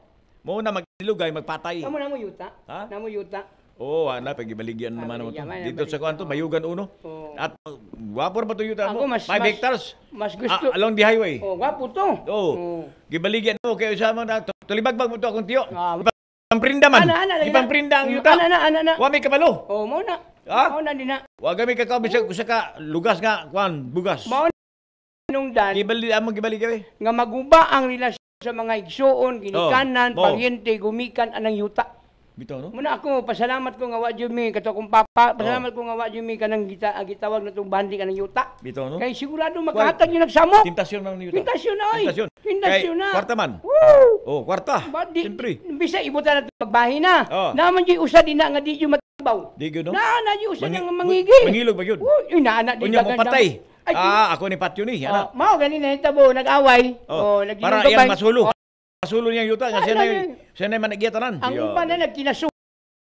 mo na magsilugay, magpatay. Kamu na mo Yuta. Ha? Na mo Yuta. Oo, oh, ana, pagibaligyan naman naman to. may Dito sa kuanto, mayugan uno. Oo. At uh, wapo pa to yuta mo. mas- 5 mas- hectares. Mas gusto. Ah, along the highway. Oh, gwapo to. Oo. Gibaligyan mo kay usama na to. Tulibagbag mo to akong tiyo. Ah, Pamprinda man. Ana, ana. Ipangprinda ang yuta. Ana, ana, ana, ana. Wa may kabalo. Oh, mo na. Ha? Mo na din na. Wa gami ka kabi sa ka lugas nga kuan bugas. Mao nung dan Gibali amo gibali gawi. nga maguba ang relasyon sa mga igsuon, ginikanan, Oh, mo. paryente, gumikan anang yuta. Bitaw no? Muna ako, pasalamat ko nga wa Jumi, kato kong papa, pasalamat ko nga wa Jumi kanang gita, gitawag na itong bandi kanang yuta. Bitaw no? Kay sigurado makahatag yung nagsamo. Tentasyon man yuta. Tentasyon na, oy. Tentasyon Kay na. Kwarta man. Woo! Oh, kwarta. Ba, di, Siyempre. Bisa ibutan na ito magbahin na. Oh. Naman di usa din na nga di yung matabaw. Di gyud no? Na, na di usa Mangi- nga mangigi. Mangilog ba yun? Uy, na, na, di dagan- patay. Ay, Ah, ako ni patyo ni. Oh, Ana. mao ganina hitabo nag-away. Oh, Oh, nag para iyang masulo. Masulo niyang yuta nga Ah, siya na lagi. siya na managiyatanan. Ang uban na nagkinasu.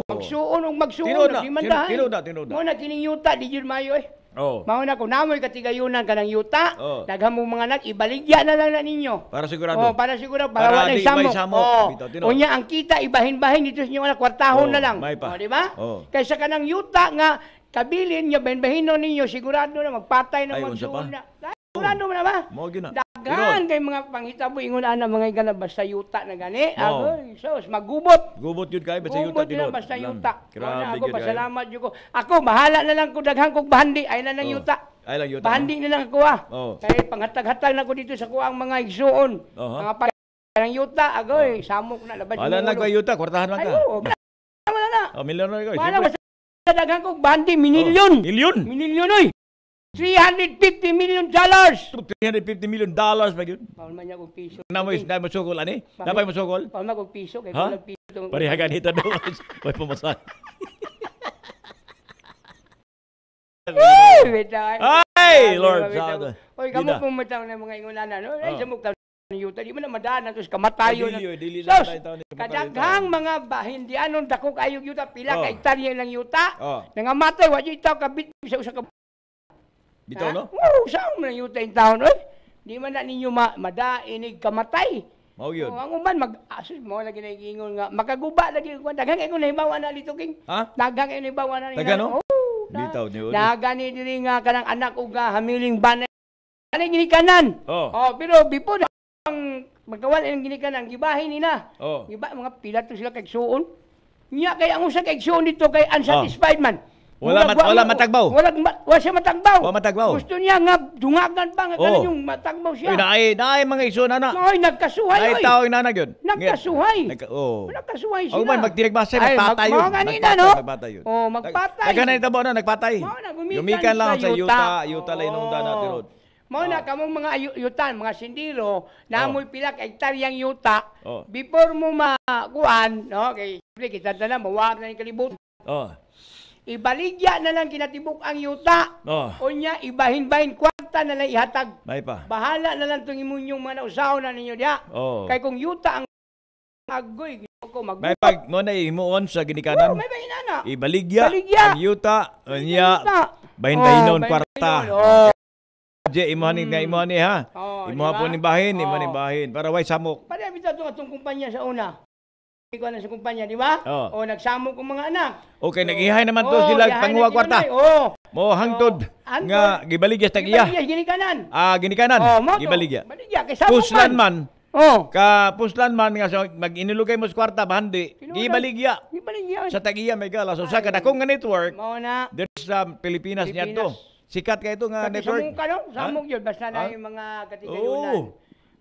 Magsuon og magsuon Tinuod na, tinuod na, tinuod na. Mo na kining yuta di jud mayo eh. Oh. Mao na ko namoy katigayunan kanang yuta. Oh. Daghang mga anak ibaligya na lang na ninyo. Para sigurado. Oh, para siguro para, Para wala di samok. samok. Oh. Unya ang kita ibahin-bahin dito sa inyo anak kwartahon Oh, na lang. may pa. Oh, di ba? Oh. Kaysa kanang yuta nga kabilin nya bahin-bahinon ninyo sigurado na magpatay unsa magsuon na. Sigurado mo na ba? Mo gyud na. Dagan kay mga panghitabo ingon ana mga igala basta yuta na gani. Mo. Agoy, sos magubot. Gubot yun kayo, basta yuta Gubot na tinod. basta Lang. yuta. Grabe ako pasalamat jud ko. Ako bahala na lang ko daghang kog bahandi ay na lang Oh. yuta. Ay lang yuta. Bahandi na lang ako ah. Oh. Kay panghatag-hatag na ko dito sa kuang mga igsuon. Oho. Mga pa ng yuta agoy samok na labas. Wala na ko yuta, kwartahan Ay, ka. oo. Wala na. Oh, milyoner ko. Wala basta daghang kog bahandi minilyon. Milyon? Minilyon oy. 350 million dollars. 350 million dollars pa yun. Paul man niya kog piso. Na mo na mo sukol ani? Napay mo sukol? Paul man kog piso kay Ha? walang piso. tong- Parihagan ito daw. May pamasahe. Ay, bitaw. Ay, Lord. Sada. Oy, kamo Gida. pong mataw na mga ingunanan. no? Ay, Oh. sa mukta ng yuta. Di mo na madaan tos kamatayo na. Na Sos, ni kadaghang mga bahin di anon dako kayog yuta pila ka hektarya lang yuta. Oh. Nangamatay wa jud itaw kabit sa usa ka Bitaw no? Oo, saan mo na yuta in taon oy? Di man na ninyo ma madainig kamatay. Mao yun. Oh, ang uban mag asus mo lagi na giingon nga makaguba lagi ko daghang kay ko nahibawa na dito king. Ha? Daghang kay nahibawa na ni. Daghang, no? Oh, Bitaw niyo. Nagani diri nga kanang anak ug nga hamiling banay. Ani ginikanan. Oh. Oh, pero before ang magkawal ang ginikanan gibahin nina. Oh. Giba mga pila to sila kay suon. Nya kay ang usa kay suon dito kay unsatisfied man. Oh. Wala mat- wa- wala matagbaw. Wala ma- wa siya matagbaw. Wa matagbaw. Gusto niya nga dungagan pa nga Oh. yung matagbaw siya. Uy, naay, naay mga iso na na. Ay, nagkasuhay oy. tao yung nanag yun. Nagkasuhay. Nagka, oh. Nagkasuhay sila. man, magtirigbasa, Ay, magpatay mag- yun. mga kanina, no? Magpatay yun. Oh, magpatay. Ay, kanina tabo na, nagpatay. Mao na, gumikan lang sa yuta. yuta. Lang inunda na tirod. Mao na kamong mga yu- yutan, mga sindiro, namoy pila ka hektaryang yuta. Oh. Before mo makuan, no, kay kita na mawag na yung kalibutan. Oh. Ibaligya na lang kinatibok ang yuta. Oh. Unya, ibahin-bahin, kwarta na lang ihatag. May pa. Bahala na lang itong imunyong mga usaw na ninyo diya. Oh. Kay kung yuta ang agoy, ko mag May pag mo na imuon sa ginikanan. Oh, may bahinana. Ibaligya. Baligya. Ang yuta. Unya. Bahin-bahinon Oh, kwarta. oh. Je, imuhan ni nga imuhan ni ha. Oh, Imuha di po ba? ni bahin, Oh. bahin. Para way samok. Pare abita to atong kumpanya sa una. Ikaw na sa kumpanya, di ba? Oh. O nagsamo ko mga anak. Okay, nag-ihay naman to Oh, sila na kwarta. Oh. Mo hangtod Antod. nga gibaligya sa iya. Ibaligya, ginikanan. Ah, ginikanan. Oh, mo to. Gibaligya. Baligya kay samok Puslan man. Oh. Ka puslan man nga sa mag inilugay mo sa kwarta bahandi. Gibaligya. Gibaligya. Sa tagiya may gala. So sa kada kung nga network, Mao na. there's sa Pilipinas niya to. Sikat kay ito nga Pati network. samok ka no? Samok yun. Basta na yung mga katigayunan. Oo.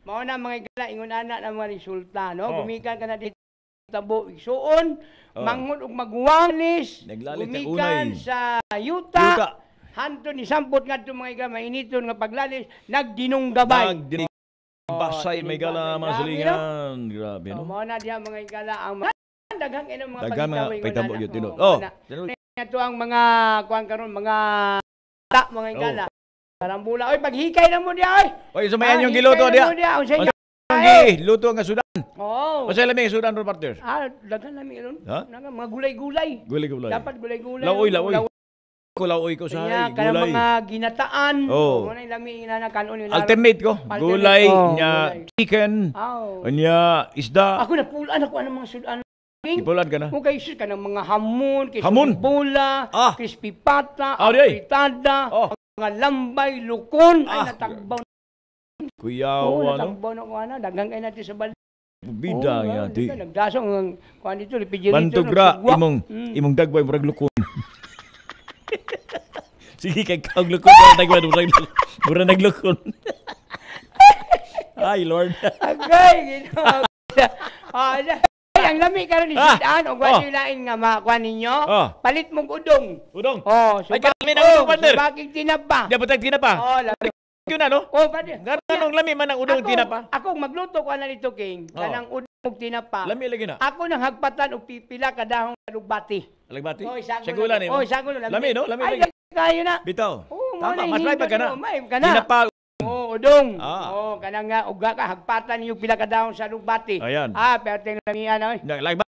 Mao na mga gala, ingon anak ng mga resulta, no? Oh. Gumikan ka na dito tabo igsuon, Oh. manghod og magwalis, gumikan sa Yuta. yuta, hanto ni sampot nga itong mga gama, initon nga paglalis, nagdinong gabay. Nagdinig basay may gala mga Grabe, silingan. Grabe So, no. mao na diha mga igala ang mga daghang ino mga Daghang mga una yun, tinod. Oh, tinod. Ito ang mga kuan karon mga ta mga igala. Karambula oy paghikay na mo diha oy. Oy, sumayan Ah, yung giluto unsa Ang luto nga sudan. Oh. O sa lamig sudan ro partner. Ah, daghan nami ron. Ha? Nga mga gulay-gulay. Gulay-gulay. Dapat gulay-gulay. Laoy, laoy. Ko laoy ko sa kaya gulay. mga ginataan. Oh. Yung lami na kanon yun. Alternate ko. Gulay, oh, nya chicken, Oh. nya isda. Ako na pulaan ako ng mga sudan. Ipulan ka na. Kung kayo ka ng mga hamon, kay Hamon? bola, Ah. crispy pata, Ah, di ay. apritada, Oh. mga lambay, lukon, Ah. ay natagbaw. Kuyaw Oo, ano. natagbaw na ko ana, dagang kayo natin sa bal. Bida Oo, nga ah, di. Nagdasong ang kuhan dito, refrigerator. Bantugra imong Mm. imong dagway murag lukon. Sige kay kaog lukon dagway murag. Murag naglukon. Ay Lord. Agay, ginawa. Ah, ay, ang lami karon ni Ah, Sidaan o oh. gwasi lain nga makuha ninyo. Oh. Palit mong udong. Udong. Oh, Ay, subak, kami na udong, oh, partner. subakig tinapa. Tag tinapa? Oh. Yun na no? Oh, pwede. Ganong lami man ang udong Ako- tinapa. Ako magluto ko na nito king. Oh. Kanang udong ug tinapa. Lami lagi na. Ako nang hagpatan og pipila kadahong kalugbati. Alagbati. Oh, na. mo. Oh, isago na. Lami no? Lami Ay, lagi. kayo na. Bitaw. Oh, Tama, na, mas pa ka na. May ka na. Tinapa. Oh, udong. Ah. Oh, kanang nga uga ka hagpatan yung pila kadahong sa lugbati. Ayan. Ah, pero tingnan yan oy. Naglagbati